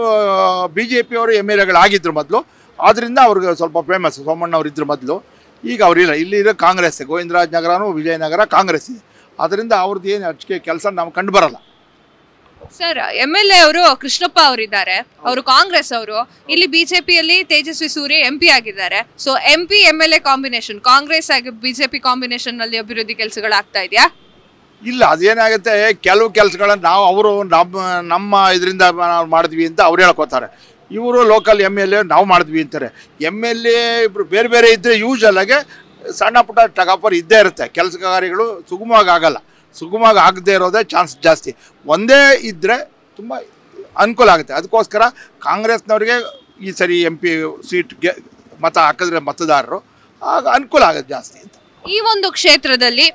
ಬಿ ಜೆ ಪಿಯವರು ಎಂ ಎಲ್ ಎಗಳಾಗಿದ್ದರು ಮೊದಲು. ಆದ್ದರಿಂದ ಅವ್ರಿಗೆ ಸ್ವಲ್ಪ ಫೇಮಸ್ ಸೋಮಣ್ಣ ಅವ್ರು ಇದ್ರು ಮೊದಲು. ಈಗ ಅವರಿಲ್ಲ ಇಲ್ಲಿ. ಇರೋ ಕಾಂಗ್ರೆಸ್ ಗೋವಿಂದರಾಜ್ ನಗರನೂ ವಿಜಯನಗರ ಕಾಂಗ್ರೆಸ್ ಇದೆ. ಅದರಿಂದ ಅವ್ರದ್ದು ಏನು ಅಚ್ಚಿಕೆ ಕೆಲಸ ನಮ್ಗೆ ಕಂಡು ಬರಲ್ಲ. ಸರ್ ಎಂ ಎಲ್ ಎ ಅವರು ಕೃಷ್ಣಪ್ಪ ಅವರಿದ್ದಾರೆ. ಅವರು ಕಾಂಗ್ರೆಸ್ ಅವರು. ಇಲ್ಲಿ ಬಿಜೆಪಿಯಲ್ಲಿ ತೇಜಸ್ವಿ ಸೂರ್ಯ ಎಂ ಪಿ ಆಗಿದ್ದಾರೆ. So M P M L A combination Congress ಆಗಿ ಬಿಜೆಪಿ ಕಾಂಬಿನೇಷನ್ನಲ್ಲಿ ಅಭಿವೃದ್ಧಿ ಕೆಲಸಗಳಾಗ್ತಾ ಇದೆಯಾ? ಇಲ್ಲ ಅದೇನಾಗುತ್ತೆ ಕೆಲವು ಕೆಲಸಗಳನ್ನ ನಾವು ಅವರು ನಮ್ಮ ನಮ್ಮ ಇದರಿಂದ ನಾವು ಮಾಡಿದ್ವಿ ಅಂತ ಅವ್ರು ಹೇಳ್ಕೊತಾರೆ ಇವರು ಲೋಕಲ್ ಎಂ ಎಲ್ ಎ ನಾವು ಮಾಡಿದ್ವಿ ಅಂತಾರೆ. ಎಂ ಎಲ್ ಎ ಇಬ್ಬರು ಬೇರೆ ಬೇರೆ ಇದ್ದರೆ ಯೂಶಲ್ ಆಗಿ ಸಣ್ಣ ಪುಟ್ಟ ಟಗಾಪರ್ ಇದ್ದೇ ಇರುತ್ತೆ. ಕೆಲಸ ಕಾರ್ಯಗಳು ಸುಗಮವಾಗಿ ಆಗಲ್ಲ. ಸುಗಮವಾಗಿ ಆಗದೇ ಇರೋದೇ ಚಾನ್ಸ್ ಜಾಸ್ತಿ. ಒಂದೇ ಇದ್ದರೆ ತುಂಬ ಅನುಕೂಲ ಆಗುತ್ತೆ. ಅದಕ್ಕೋಸ್ಕರ ಕಾಂಗ್ರೆಸ್ನವ್ರಿಗೆ ಈ ಸರಿ ಎಂ ಪಿ ಸೀಟ್ಗೆ ಮತ ಹಾಕಿದ್ರೆ ಮತದಾರರು, ಆಗ ಅನುಕೂಲ ಆಗುತ್ತೆ ಜಾಸ್ತಿ ಅಂತ. ಈ ಒಂದು ಕ್ಷೇತ್ರದಲ್ಲಿ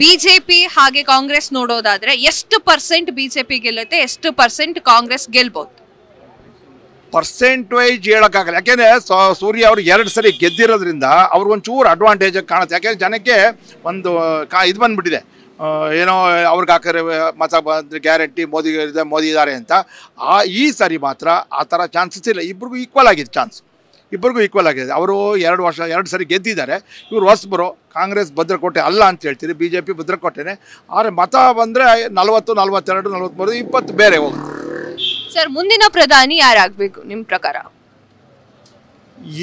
ಬಿಜೆಪಿ ಹಾಗೆ ಕಾಂಗ್ರೆಸ್ ನೋಡೋದಾದ್ರೆ ಎಷ್ಟು ಪರ್ಸೆಂಟ್ ಬಿಜೆಪಿ ಗೆಲ್ಲುತ್ತೆ, ಎಷ್ಟು ಪರ್ಸೆಂಟ್ ಕಾಂಗ್ರೆಸ್ ಗೆಲ್ಬಹುದು ಪರ್ಸೆಂಟ್ ವೈಸ್ ಹೇಳೋಕ್ಕಾಗಲ್ಲ. ಯಾಕೆಂದರೆ ಸೂರ್ಯ ಅವರು ಎರಡು ಸರಿ ಗೆದ್ದಿರೋದ್ರಿಂದ ಅವ್ರಿಗೊಂಚೂರು ಅಡ್ವಾಂಟೇಜ್ ಕಾಣುತ್ತೆ. ಯಾಕೆಂದ್ರೆ ಜನಕ್ಕೆ ಒಂದು ಕಾ, ಇದು ಬಂದ್ಬಿಟ್ಟಿದೆ. ಏನೋ ಅವ್ರಿಗೆ ಹಾಕಿದ್ರೆ ಮತ ಬಂದರೆ ಗ್ಯಾರಂಟಿ ಮೋದಿ ಇದೆ, ಮೋದಿ ಇದ್ದಾರೆ ಅಂತ. ಆ, ಈ ಸರಿ ಮಾತ್ರ ಆ ಥರ ಚಾನ್ಸಸ್ ಇಲ್ಲ. ಇಬ್ರಿಗೂ ಈಕ್ವಲ್ ಆಗಿದೆ ಚಾನ್ಸ್ ಇಬ್ಬರಿಗೂ ಈಕ್ವಲ್ ಆಗಿದೆ. ಅವರು ಎರಡು ವರ್ಷ, ಎರಡು ಸರಿ ಗೆದ್ದಿದ್ದಾರೆ. ಇವರು ಹೊಸಬರು, ಕಾಂಗ್ರೆಸ್ ಭದ್ರಕೋಟೆ ಅಲ್ಲ ಅಂತ ಹೇಳ್ತೀರಿ ಬಿ ಜೆ ಪಿ ಭದ್ರಕೋಟೆನೇ. ಆದರೆ ಮತ ಬಂದರೆ ನಲವತ್ತು, ನಲವತ್ತೆರಡು ನಲವತ್ತ್ಮೂರು ಇಪ್ಪತ್ತು ಬೇರೆ ಹೋಗುತ್ತೆ. ಸರ್ ಮುಂದಿನ ಪ್ರಧಾನಿ ಯಾರಾಗಬೇಕು ನಿಮ್ಮ ಪ್ರಕಾರ?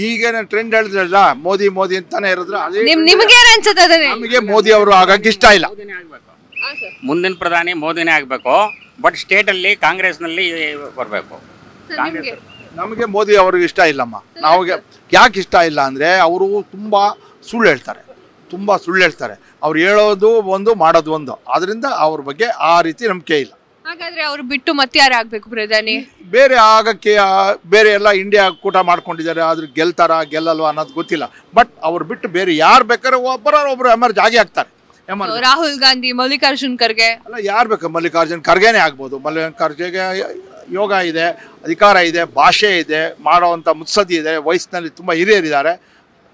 ಈಗಿನ ಟ್ರೆಂಡ್ ಹೇಳಿದ್ರಲ್ಲ ಮೋದಿ ಮೋದಿ ಅಂತಾನೆ ಇರೋದ್ರ ನಿಮ್ಗೆ ಅನ್ಸುತ್ತೆ ನಮಗೆ ಮೋದಿ ಅವರು ಆಗಕ್ಕೆ ಇಷ್ಟ ಇಲ್ಲ. ಮುಂದಿನ ಪ್ರಧಾನಿ ಮೋದಿನೇ ಆಗಬೇಕು ಬಟ್ ಸ್ಟೇಟ್ ಅಲ್ಲಿ ಕಾಂಗ್ರೆಸ್ ಕಾಂಗ್ರೆಸ್ನಲ್ಲಿ ಬರಬೇಕು. ನಿಮ್ಗೆ? ನಮಗೆ ಮೋದಿ ಅವ್ರಿಗೆ ಇಷ್ಟ ಇಲ್ಲಮ್ಮ. ನಮಗೆ ಯಾಕೆ? ಇಷ್ಟ ಇಲ್ಲ ಅಂದರೆ ಅವರು ತುಂಬ ಸುಳ್ಳು ಹೇಳ್ತಾರೆ. ತುಂಬ ಸುಳ್ಳು ಹೇಳ್ತಾರೆ. ಅವ್ರು ಹೇಳೋದು ಒಂದು ಮಾಡೋದು ಒಂದು. ಅದರಿಂದ ಅವ್ರ ಬಗ್ಗೆ ಆ ರೀತಿ ನಂಬಿಕೆ ಇಲ್ಲ. ಹಾಗಾದ್ರೆ ಅವ್ರು ಬಿಟ್ಟು ಮತ್ತೆ ಯಾರು ಆಗ್ಬೇಕು ಪ್ರಧಾನಿ? ಬೇರೆ ಆಗಕ್ಕೆ ಬೇರೆ ಎಲ್ಲ ಇಂಡಿಯಾ ಕೂಟ ಮಾಡ್ಕೊಂಡಿದ್ದಾರೆ. ಆದ್ರೆ ಗೆಲ್ತಾರ ಗೆಲ್ಲಲ್ವಾ ಅನ್ನೋದು ಗೊತ್ತಿಲ್ಲ. ಬಟ್ ಅವ್ರು ಬಿಟ್ಟು ಬೇರೆ ಯಾರು ಬೇಕಾದ್ರೆ ಒಬ್ಬರ ಒಬ್ಬರು ಎಮರ್ಜ್ ಆಗಿ ಆಗ್ತಾರೆ. ರಾಹುಲ್ ಗಾಂಧಿ ಮಲ್ಲಿಕಾರ್ಜುನ್ ಖರ್ಗೆ? ಅಲ್ಲ ಯಾರು ಬೇಕು? ಮಲ್ಲಿಕಾರ್ಜುನ್ ಖರ್ಗೆನೇ ಆಗ್ಬೋದು. ಮಲ್ಲಿಕಾರ್ಜುನ್ಗೆ ಯೋಗ ಇದೆ ಅಧಿಕಾರ ಇದೆ ಭಾಷೆ ಇದೆ ಮಾಡೋವಂಥ ಮುತ್ಸದಿ ಇದೆ ವಯಸ್ಸಿನಲ್ಲಿ ತುಂಬ ಹಿರಿಯರಿದ್ದಾರೆ.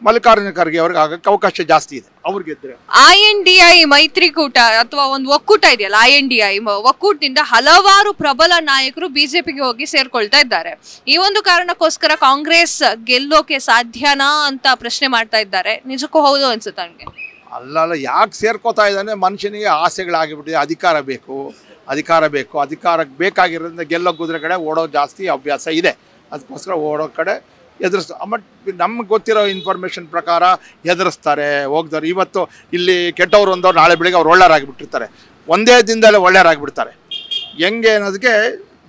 ಮಲ್ಲಿಕಾರ್ಜುನ ಖರ್ಗೆ ಅವ್ರಿಗೆ ಆಗಕ್ಕೆ ಅವಕಾಶ ಜಾಸ್ತಿ ಇದೆ. ಅವ್ರಿಗೆ ಗೆದ್ರೆ. ಐ ಎನ್ ಡಿ ಐ ಮೈತ್ರಿಕೂಟ ಅಥವಾ ಒಂದು ಒಕ್ಕೂಟ ಇದೆಯಲ್ಲ ಐ ಎನ್ ಡಿ ಐ ಒಕ್ಕೂಟದಿಂದ ಹಲವಾರು ಪ್ರಬಲ ನಾಯಕರು ಬಿಜೆಪಿಗೆ ಹೋಗಿ ಸೇರ್ಕೊಳ್ತಾ ಇದ್ದಾರೆ. ಈ ಒಂದು ಕಾರಣಕ್ಕೋಸ್ಕರ ಕಾಂಗ್ರೆಸ್ ಗೆಲ್ಲೋಕೆ ಸಾಧ್ಯನಾ ಅಂತ ಪ್ರಶ್ನೆ ಮಾಡ್ತಾ ಇದ್ದಾರೆ. ನಿಜಕ್ಕೂ ಹೌದು ಅನ್ಸುತ್ತೆ ನನಗೆ ಅಲ್ಲ ಅಲ್ಲ ಯಾಕೆ ಸೇರ್ಕೋತಾ ಇದ್ದಾನೆ? ಮನುಷ್ಯನಿಗೆ ಆಸೆಗಳಾಗಿಬಿಟ್ಟಿದೆ. ಅಧಿಕಾರ ಬೇಕು ಅಧಿಕಾರ ಬೇಕು ಅಧಿಕಾರಕ್ಕೆ ಬೇಕಾಗಿರೋದ್ರಿಂದ ಗೆಲ್ಲೋ ಕುದುರೆ ಕಡೆ ಓಡೋ ಜಾಸ್ತಿ ಅಭ್ಯಾಸ ಇದೆ. ಅದಕ್ಕೋಸ್ಕರ ಓಡೋ ಕಡೆ ಎದುರಿಸ್ ಬಟ್ ನಮ್ಗೆ ಗೊತ್ತಿರೋ ಇನ್ಫಾರ್ಮೇಷನ್ ಪ್ರಕಾರ ಎದುರಿಸ್ತಾರೆ ಹೋಗ್ತಾರೆ ಇವತ್ತು ಇಲ್ಲಿ ಕೆಟ್ಟವ್ರು ಒಂದವ್ರು ನಾಳೆ ಬೆಳಿಗ್ಗೆ ಅವ್ರು ಒಳ್ಳೆಯರಾಗಿಬಿಟ್ಟಿರ್ತಾರೆ ಒಂದೇ ದಿನದಲ್ಲೇ ಒಳ್ಳೆಯರಾಗಿಬಿಡ್ತಾರೆ ಹೆಂಗೆ ಅನ್ನೋದಕ್ಕೆ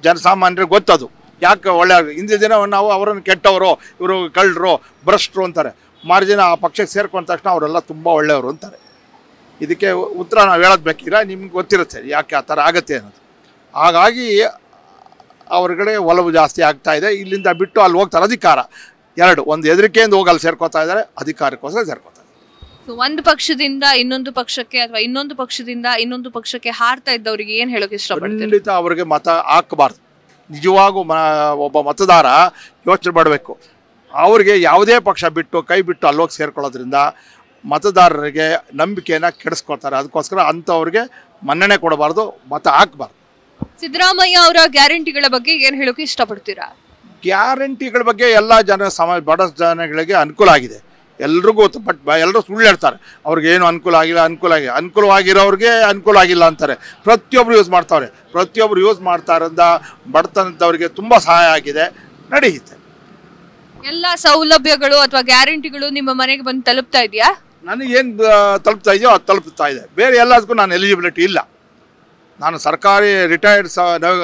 ಜನಸಾಮಾನ್ಯರಿಗೆ ಗೊತ್ತದು. ಯಾಕೆ ಒಳ್ಳೆ ಹಿಂದಿನ ದಿನ ನಾವು ಅವರನ್ನು ಕೆಟ್ಟವರು, ಇವರು ಕಳ್ಳರು, ಭ್ರಷ್ಟರು ಅಂತಾರೆ. ಮಾರು ದಿನ ಆ ಪಕ್ಷಕ್ಕೆ ಸೇರ್ಕೊಂಡ ತಕ್ಷಣ ಅವರೆಲ್ಲ ತುಂಬ ಒಳ್ಳೆಯವರು ಅಂತಾರೆ. ಇದಕ್ಕೆ ಉತ್ತರ ನಾವು ಹೇಳೋದು ಬೇಕಿರ ನಿಮ್ಗೆ ಗೊತ್ತಿರುತ್ತೆ ಯಾಕೆ ಆ ಥರ ಆಗುತ್ತೆ ಅನ್ನೋದು. ಹಾಗಾಗಿ ಅವ್ರಗಡೆ ಒಲವು ಜಾಸ್ತಿ ಆಗ್ತಾ ಇದೆ. ಇಲ್ಲಿಂದ ಬಿಟ್ಟು ಅಲ್ಲಿ ಹೋಗ್ತಾರೆ ಅಧಿಕಾರ. ಎರಡು ಒಂದು ಹೆದರಿಕೆಯಿಂದ ಹೋಗಿ ಅಲ್ಲಿ ಸೇರ್ಕೋತಾ ಇದ್ದಾರೆ ಅಧಿಕಾರಕ್ಕೋಸ್ಕರ ಸೇರ್ಕೋತಾರೆ ಸೊ ಒಂದು ಪಕ್ಷದಿಂದ ಇನ್ನೊಂದು ಪಕ್ಷಕ್ಕೆ ಅಥವಾ ಇನ್ನೊಂದು ಪಕ್ಷದಿಂದ ಇನ್ನೊಂದು ಪಕ್ಷಕ್ಕೆ ಹಾರ್ತಾ ಇದ್ದವರಿಗೆ ಏನು ಹೇಳೋಕೆ ಇಷ್ಟಪಡ್ತೀರಿ? ಖಂಡಿತ ಅವ್ರಿಗೆ ಮತ ಹಾಕಬಾರ್ದು. ನಿಜವಾಗೂ ಮ ಒಬ್ಬ ಮತದಾರ ಯೋಚನೆ ಮಾಡಬೇಕು. ಅವ್ರಿಗೆ ಯಾವುದೇ ಪಕ್ಷ ಬಿಟ್ಟು ಕೈ ಬಿಟ್ಟು ಅಲ್ಲೋಗಿ ಸೇರ್ಕೊಳ್ಳೋದ್ರಿಂದ ಮತದಾರರಿಗೆ ನಂಬಿಕೆಯನ್ನು ಕೆಡಿಸ್ಕೊಳ್ತಾರೆ. ಅದಕ್ಕೋಸ್ಕರ ಅಂಥವ್ರಿಗೆ ಮನ್ನಣೆ ಕೊಡಬಾರ್ದು ಮತ ಹಾಕಬಾರ್ದು. ಸಿದ್ದರಾಮಯ್ಯ ಅವರ ಗ್ಯಾರಂಟಿಗಳ ಬಗ್ಗೆ ಏನು ಹೇಳೋಕೆ ಇಷ್ಟಪಡ್ತೀರಾ? ಗ್ಯಾರಂಟಿಗಳ ಬಗ್ಗೆ ಎಲ್ಲ ಜನ ಸಮ ಬಡ ಜನಗಳಿಗೆ ಅನುಕೂಲ ಆಗಿದೆ. ಎಲ್ರಿಗೂ ಗೊತ್ತು ಬಟ್ ಎಲ್ಲರೂ ಸುಳ್ಳು ಹೇಳ್ತಾರೆ. ಅವ್ರಿಗೆ ಏನು ಅನುಕೂಲ ಆಗಿಲ್ಲ ಅನುಕೂಲ ಆಗಿದೆ ಅನುಕೂಲವಾಗಿರೋರಿಗೆ ಅನುಕೂಲ ಆಗಿಲ್ಲ ಅಂತಾರೆ. ಪ್ರತಿಯೊಬ್ಬರು ಯೂಸ್ ಮಾಡ್ತಾವ್ರೆ ಪ್ರತಿಯೊಬ್ಬರು ಯೂಸ್ ಮಾಡ್ತಾ ಇರೋದ ಬಡತನದವ್ರಿಗೆ ತುಂಬ ಸಹಾಯ ಆಗಿದೆ. ನಡೆಯುತ್ತೆ. ಎಲ್ಲ ಸೌಲಭ್ಯಗಳು ಅಥವಾ ಗ್ಯಾರಂಟಿಗಳು ನಿಮ್ಮ ಮನೆಗೆ ಬಂದು ತಲುಪ್ತಾ ಇದೆಯಾ? ನನಗೇನು ತಲುಪ್ತಾ ಇದೆಯೋ ಅದು ತಲುಪ್ತಾ ಇದೆ. ಬೇರೆ ಎಲ್ಲದಕ್ಕೂ ನಾನು ಎಲಿಜಿಬಿಲಿಟಿ ಇಲ್ಲ. ನಾನು ಸರ್ಕಾರಿ ರಿಟೈರ್ಡ್ ಸ